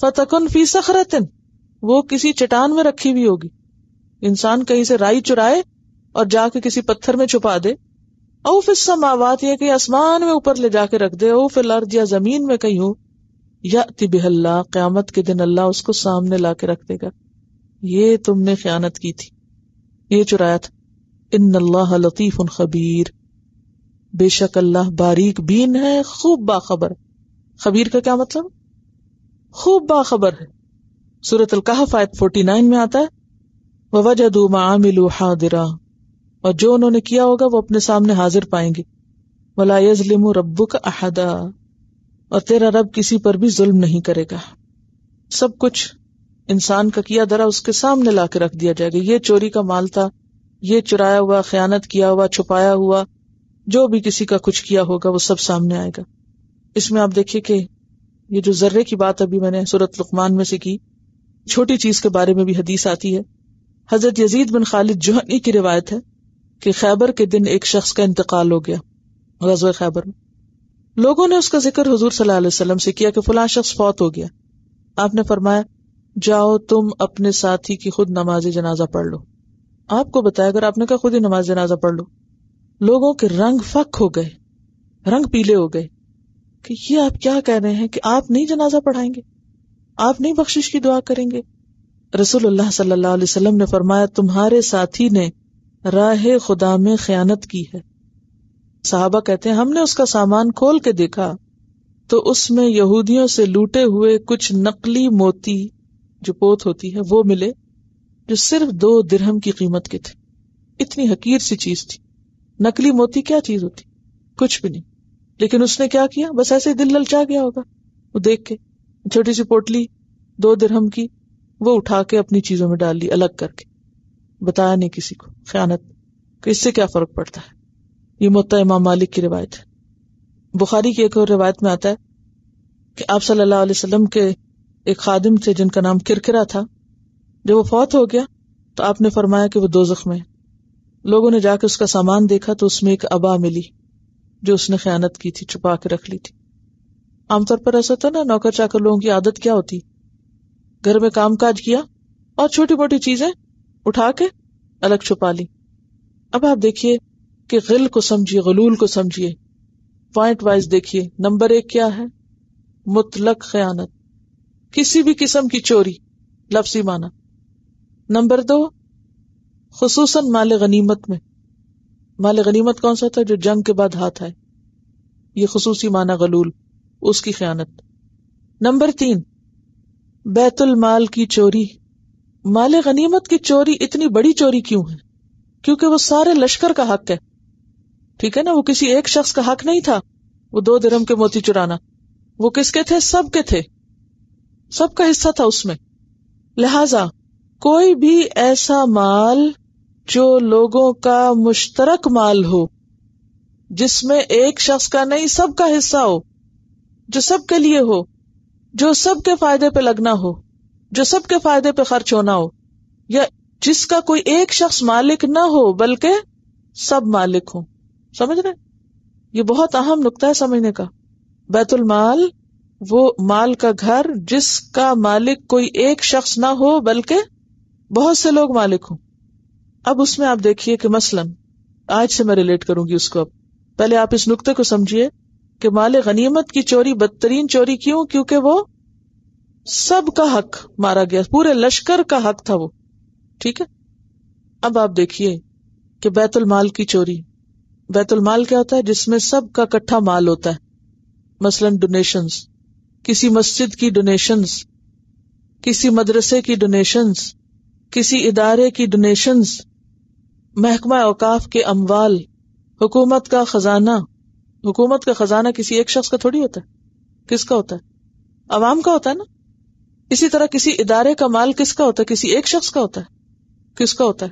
فتکن فی سخرتن وہ کسی چٹان میں رکھی ہوئی ہوگی۔ انسان کہیں سے رائی چرائے اور جا کے کسی پتھر میں چھپا دے۔ او پھر سماوات یہ کہ آسمان میں اوپر لے جا کے رکھ دے۔ او پھر یا زمین میں کہیں ہو۔ یا طب اللہ، قیامت کے دن اللہ اس کو سامنے لا کے رکھ دے گا۔ یہ تم نے خیانت کی تھی۔ یہ چرایا تھا۔ ان اللہ لطیف خبیر۔ بے شک اللہ باریک بین ہے، خوب باخبر خبیر کا کیا مطلب؟ خوب باخبر ہے۔ سورت القحف آیت فورٹی نائن میں آتا ہے وجہ عاملوا حاضرا۔ اور جو انہوں نے کیا ہوگا، وہ اپنے سامنے حاضر پائیں گے۔ ولا یظلم ربک احدا اور تیرا رب کسی پر بھی ظلم نہیں کرے گا۔ سب کچھ انسان کا کیا درا، اس کے سامنے لا کے رکھ دیا جائے گا۔ یہ چوری کا مال تھا، یہ چرایا ہوا، خیانت کیا ہوا، چھپایا ہوا، جو بھی کسی کا کچھ کیا ہوگا، وہ سب سامنے آئے گا۔ اس میں آپ دیکھیے کہ یہ جو ذرے کی بات ابھی میں نے سورت لکمان میں سے کی چھوٹی چیز کے بارے میں بھی حدیث آتی ہے۔ حضرت یزید بن خالد جوہنی کی روایت ہے کہ خیبر کے دن ایک شخص کا انتقال ہو گیا غزوہ خیبر میں۔ لوگوں نے اس کا ذکر حضور صلی اللہ علیہ وسلم سے کیا کہ فلاں شخص فوت ہو گیا۔ آپ نے فرمایا، جاؤ تم اپنے ساتھی کی خود نماز جنازہ پڑھ لو۔ آپ کو بتایا اگر آپ نے کہا خود ہی نماز جنازہ پڑھ لو۔ لوگوں کے رنگ فک ہو گئے، رنگ پیلے ہو گئے کہ یہ آپ کیا کہہ رہے ہیں کہ آپ نہیں جنازہ پڑھائیں گے؟ آپ نہیں بخش کی دعا کریں گے؟ رسول اللہ صلی اللہ علیہ وسلم نے فرمایا، تمہارے ساتھی نے راہ خدا میں خیانت کی ہے۔ صحابہ کہتے ہیں، ہم نے اس کا سامان کھول کے دیکھا، تو اس میں یہودیوں سے لوٹے ہوئے کچھ نقلی موتی جو پوت ہوتی ہے، وہ ملے، جو صرف دو درہم کی قیمت کے تھے۔ اتنی حقیر سی چیز تھی۔ نکلی موتی کیا چیز ہوتی؟ کچھ بھی نہیں۔ لیکن اس نے کیا کیا؟ بس ایسے دل للچا گیا ہوگا۔ وہ دیکھ کے چھوٹی سی پوٹلی، دو درہم کی، وہ اٹھا کے اپنی چیزوں میں ڈال لی، الگ کر کے۔ بتایا نہیں کسی کو۔ خیانت، کہ اس سے کیا فرق پڑتا ہے؟ یہ متا امام مالک کی روایت ہے۔ بخاری کی ایک اور روایت میں آتا ہے کہ آپ صلی اللہ علیہ وسلم کے ایک خادم تھے جن کا نام کرکرا تھا۔ جب وہ فوت ہو گیا، تو آپ نے فرمایا کہ وہ دو زخم ہے۔ لوگوں نے جا کے اس کا سامان دیکھا، تو اس میں ایک ابا ملی، جو اس نے خیانت کی تھی، چھپا کے رکھ لی تھی۔ عام طور پر ایسا تھا نا، نوکر چاکر لوگوں کی عادت کیا ہوتی؟ گھر میں کام کاج کیا اور چھوٹی موٹی چیزیں اٹھا کے الگ چھپا لی۔ اب آپ دیکھیے کہ غل کو سمجھیے، غلول کو سمجھیے۔ پوائنٹ وائز دیکھیے، نمبر ایک کیا ہے؟ مطلق خیانت۔ کسی بھی قسم کی چوری، لفظی مانا نمبر دو، خصوصاً مال غنیمت میں۔ مال غنیمت کون سا تھا جو جنگ کے بعد ہاتھ آئے؟ یہ خصوصی مانا غلول۔ اس کی خیانت۔ نمبر تین، بیت المال کی چوری۔ مال غنیمت کی چوری اتنی بڑی چوری کیوں ہے؟ کیونکہ وہ سارے لشکر کا حق ہے۔ ٹھیک ہے نا؟ وہ کسی ایک شخص کا حق نہیں تھا۔ وہ دو درم کے موتی چرانا۔ وہ کس کے تھے؟ سب کے تھے۔ سب کا حصہ تھا اس میں۔ لہذا کوئی بھی ایسا مال جو لوگوں کا مشترک مال ہو، جس میں ایک شخص کا نہیں، سب کا حصہ ہو جو سب کے لیے ہو، جو سب کے فائدے پہ لگنا ہو، جو سب کے فائدے پہ خرچ ہونا ہو، یا جس کا کوئی ایک شخص مالک نہ ہو، بلکہ سب مالک ہو سمجھ رہے؟ یہ بہت اہم نقطہ ہے سمجھنے کا۔ بیت المال وہ مال کا گھر جس کا مالک کوئی ایک شخص نہ ہو، بلکہ بہت سے لوگ مالک ہوں۔ اب اس میں آپ دیکھیے کہ مثلاً آج سے میں ریلیٹ کروں گی اس کو اب۔ پہلے آپ اس نقطے کو سمجھیے۔ کہ مال غنیمت کی چوری، بدترین چوری کیوں؟ کیونکہ وہ سب کا حق مارا گیا، پورے لشکر کا حق تھا وہ، ٹھیک ہے؟ اب آپ دیکھیے کہ بیت المال کی چوری، بیت المال کیا ہوتا ہے؟ جس میں سب کا کٹھا مال ہوتا ہے، مثلاً ڈونیشنس کسی مسجد کی ڈونیشنس کسی مدرسے کی ڈونیشنس کسی ادارے کی ڈونیشنس محکمہ اوقاف کے اموال، حکومت کا خزانہ حکومت کا خزانہ کسی ایک شخص کا تھوڑی ہوتا ہے۔ کس کا ہوتا ہے؟ عوام کا ہوتا ہے نا؟ اسی طرح کسی ادارے کا مال کس کا ہوتا ہے؟ کسی ایک شخص کا ہوتا ہے۔ کس کا ہوتا ہے؟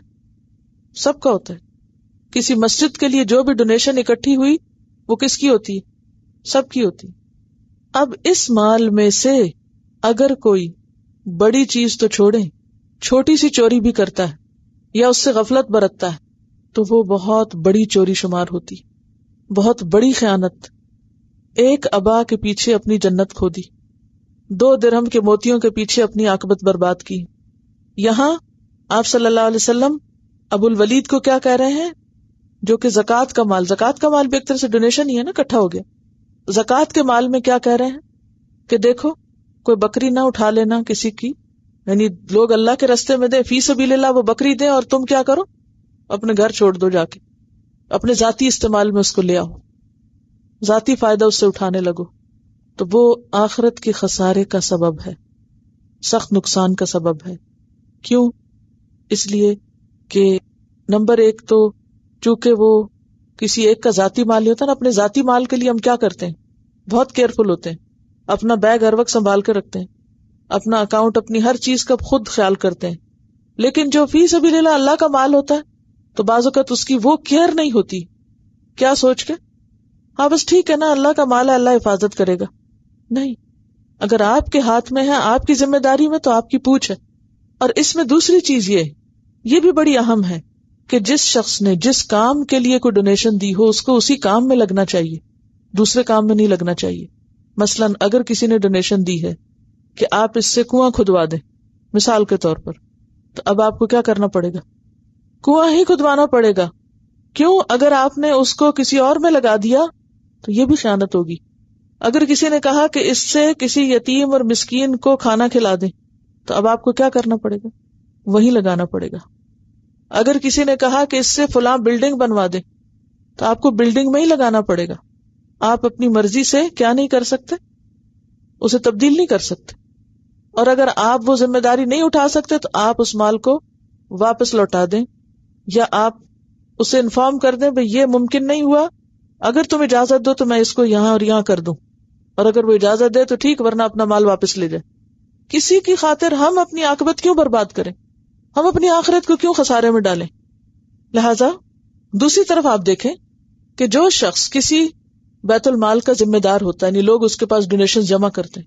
سب کا ہوتا ہے۔ کسی مسجد کے لیے جو بھی ڈونیشن اکٹھی ہوئی، وہ کس کی ہوتی ہے؟ سب کی ہوتی اب اس مال میں سے اگر کوئی بڑی چیز تو چھوڑے، چھوٹی سی چوری بھی کرتا ہے یا اس سے غفلت برتتا ہے، تو وہ بہت بڑی چوری شمار ہوتی بہت بڑی خیانت۔ ایک ابا کے پیچھے اپنی جنت کھو دی دو درہم کے موتیوں کے پیچھے اپنی آکبت برباد کی۔ یہاں آپ صلی اللہ علیہ وسلم ابو الولید کو کیا کہہ رہے ہیں؟ جو کہ زکوٰۃ کا مال، زکوٰۃ کا مال بھی ایک طرح سے ڈونیشن ہی ہے نا کٹھا ہو گیا۔ زکوٰۃ کے مال میں کیا کہہ رہے ہیں؟ کہ دیکھو، کوئی بکری نہ اٹھا لینا کسی کی۔ یعنی لوگ اللہ کے رستے میں دے فی سبیل اللہ وہ بکری دے اور تم کیا کرو؟ اپنے گھر چھوڑ دو جا کے۔ اپنے ذاتی استعمال میں اس کو لے آؤ۔ ذاتی فائدہ اس سے اٹھانے لگو۔ تو وہ آخرت کے خسارے کا سبب ہے۔ سخت نقصان کا سبب ہے۔ کیوں؟ اس لیے کہ نمبر ایک تو چونکہ وہ کسی ایک کا ذاتی مال ہی ہوتا ہے نا، اپنے ذاتی مال کے لیے ہم کیا کرتے ہیں؟ بہت کیئرفل ہوتے ہیں۔ اپنا بیگ ہر وقت سنبھال کے رکھتے ہیں۔ اپنا اکاؤنٹ، اپنی ہر چیز کا خود خیال کرتے ہیں۔ لیکن جو فیس ابھی لے اللہ کا مال ہوتا ہے تو بعض اوقات اس کی وہ کیئر نہیں ہوتی۔ کیا سوچ کے؟ ہاں بس ٹھیک ہے نا، اللہ کا مال ہے، اللہ حفاظت کرے گا۔ نہیں، اگر آپ کے ہاتھ میں ہے، آپ کی ذمہ داری میں تو آپ کی پوچھ ہے۔ اور اس میں دوسری چیز یہ یہ بھی بڑی اہم ہے کہ جس شخص نے جس کام کے لیے کوئی ڈونیشن دی ہو، اس کو اسی کام میں لگنا چاہیے۔ دوسرے کام میں نہیں لگنا چاہیے۔ مثلاً اگر کسی نے ڈونیشن دی ہے کہ آپ اس سے کنواں کھدوا دیں، مثال کے طور پر، تو اب آپ کو کیا کرنا پڑے گا؟ کنواں ہی کھدوانا پڑے گا۔ کیوں؟ اگر آپ نے اس کو کسی اور میں لگا دیا، تو یہ بھی خیالت ہوگی۔ اگر کسی نے کہا کہ اس سے کسی یتیم اور مسکین کو کھانا کھلا دیں، تو اب آپ کو کیا کرنا پڑے گا؟ وہی لگانا پڑے گا۔ اگر کسی نے کہا کہ اس سے فلاں بلڈنگ بنوا دے تو آپ کو بلڈنگ میں ہی لگانا پڑے گا۔ آپ اپنی مرضی سے کیا نہیں کر سکتے؟ اسے تبدیل نہیں کر سکتے۔ اور اگر آپ وہ ذمہ داری نہیں اٹھا سکتے، تو آپ اس مال کو واپس لوٹا دیں۔ یا آپ اسے انفارم کر دیں بھائی یہ ممکن نہیں ہوا، اگر تم اجازت دو تو میں اس کو یہاں اور یہاں کر دوں۔ اور اگر وہ اجازت دے تو ٹھیک، ورنہ اپنا مال واپس لے جائے۔ کسی کی خاطر ہم اپنی آکبت کیوں برباد کریں؟ ہم اپنی آخرت کو کیوں خسارے میں ڈالیں؟ لہذا دوسری طرف آپ دیکھیں کہ جو شخص کسی بیت المال کا ذمہ دار ہوتا ہے یعنی لوگ اس کے پاس ڈونیشن جمع کرتے ہیں،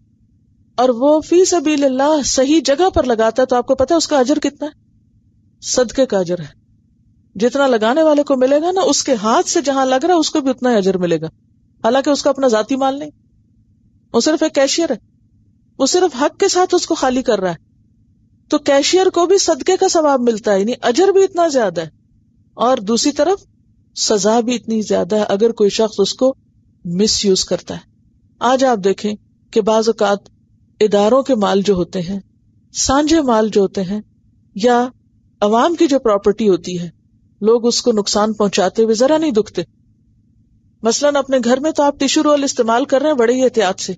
اور وہ فی سبیل اللہ صحیح جگہ پر لگاتا ہے، تو آپ کو پتا اس کا اجر کتنا ہے؟ صدقے کا اجر ہے۔ جتنا لگانے والے کو ملے گا نا، اس کے ہاتھ سے جہاں لگ رہا ہے، اس کو بھی اتنا ہی اجر ملے گا۔ حالانکہ اس کا اپنا ذاتی مال نہیں۔ وہ صرف ایک کیشیئر ہے۔ وہ صرف حق کے ساتھ اس کو خالی کر رہا ہے۔ تو کیشیئر کو بھی صدقے کا ثواب ملتا ہے یعنی اجر بھی اتنا زیادہ ہے۔ اور دوسری طرف، سزا بھی اتنی زیادہ ہے اگر کوئی شخص اس کو مس یوز کرتا ہے۔ آج آپ دیکھیں کہ بعض اوقات اداروں کے مال جو ہوتے ہیں، سانجے مال جو ہوتے ہیں، یا عوام کی جو پراپرٹی ہوتی ہے لوگ اس کو نقصان پہنچاتے ہوئے ذرا نہیں دکھتے۔ مثلاً اپنے گھر میں تو آپ ٹیشو رول استعمال کر رہے ہیں بڑے ہی احتیاط سے۔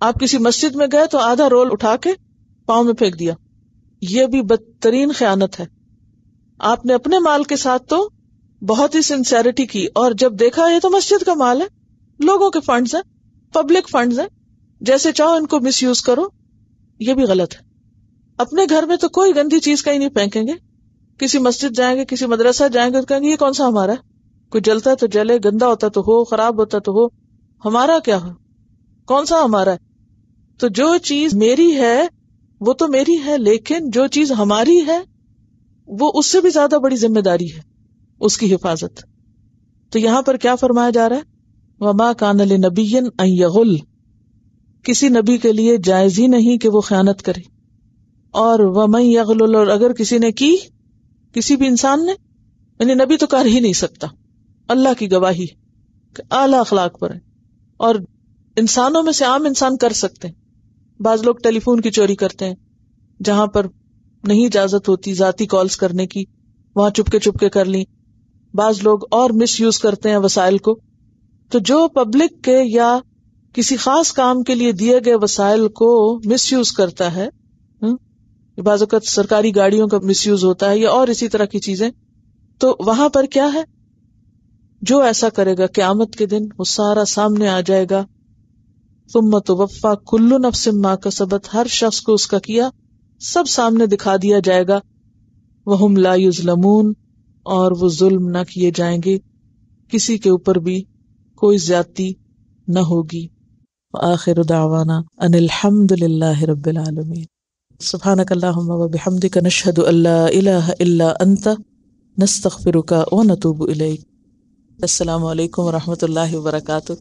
آپ کسی مسجد میں گئے تو آدھا رول اٹھا کے پاؤں میں پھینک دیا۔ یہ بھی بدترین خیانت ہے۔ آپ نے اپنے مال کے ساتھ تو بہت ہی سنسیرٹی کی اور جب دیکھا یہ تو مسجد کا مال ہے۔ لوگوں کے فنڈز ہیں پبلک فنڈز ہیں۔ جیسے چاہو ان کو مس یوز کرو۔ یہ بھی غلط ہے۔ اپنے گھر میں تو کوئی گندی چیز کہیں نہیں پھینکیں گے۔ کسی مسجد جائیں گے، کسی مدرسہ جائیں گے، تو کہیں گے، یہ کون سا ہمارا ہے؟ کوئی جلتا تو جلے، گندا ہوتا تو ہو، خراب ہوتا تو ہو، ہمارا کیا ہو؟ کون سا ہمارا ہے؟ تو جو چیز میری ہے، وہ تو میری ہے، لیکن جو چیز ہماری ہے، وہ اس سے بھی زیادہ بڑی ذمہ داری ہے، اس کی حفاظت۔ تو یہاں پر کیا فرمایا جا رہا ہے؟ وما کان علی نبی یغل۔ کسی نبی کے لیے جائز ہی نہیں کہ وہ خیانت کرے۔ اور ومن یغل اور اگر کسی نے کی کسی بھی انسان نے یعنی نبی تو کر ہی نہیں سکتا۔ اللہ کی گواہی اعلی اخلاق پر ہے۔ اور انسانوں میں سے عام انسان کر سکتے ہیں۔ بعض لوگ ٹیلی فون کی چوری کرتے ہیں، جہاں پر نہیں اجازت ہوتی ذاتی کالس کرنے کی، وہاں چپکے چپکے کر لی بعض لوگ اور مس یوز کرتے ہیں وسائل کو۔ تو جو پبلک کے یا کسی خاص کام کے لیے دیے گئے وسائل کو مس یوز کرتا ہے بعض اوقات سرکاری گاڑیوں کا مس یوز ہوتا ہے یا اور اسی طرح کی چیزیں، تو وہاں پر کیا ہے؟ جو ایسا کرے گا، قیامت کے دن وہ سارا سامنے آ جائے گا۔ تم وفا کلو نفسم ماں کا سبت ہر شخص کو اس کا کیا سب سامنے دکھا دیا جائے گا۔ وہ لا یظلمون، اور وہ ظلم نہ کیے جائیں گے۔ کسی کے اوپر بھی کوئی زیادتی نہ ہوگی۔ آخر دعوانا ان الحمد للہ رب العالمین۔ سبحانک اللہم و بحمدک نشہد اللہ الہ الا انت، نستغفرک و نتوب الیک۔ السلام علیکم و رحمۃ اللہ وبرکاتہ۔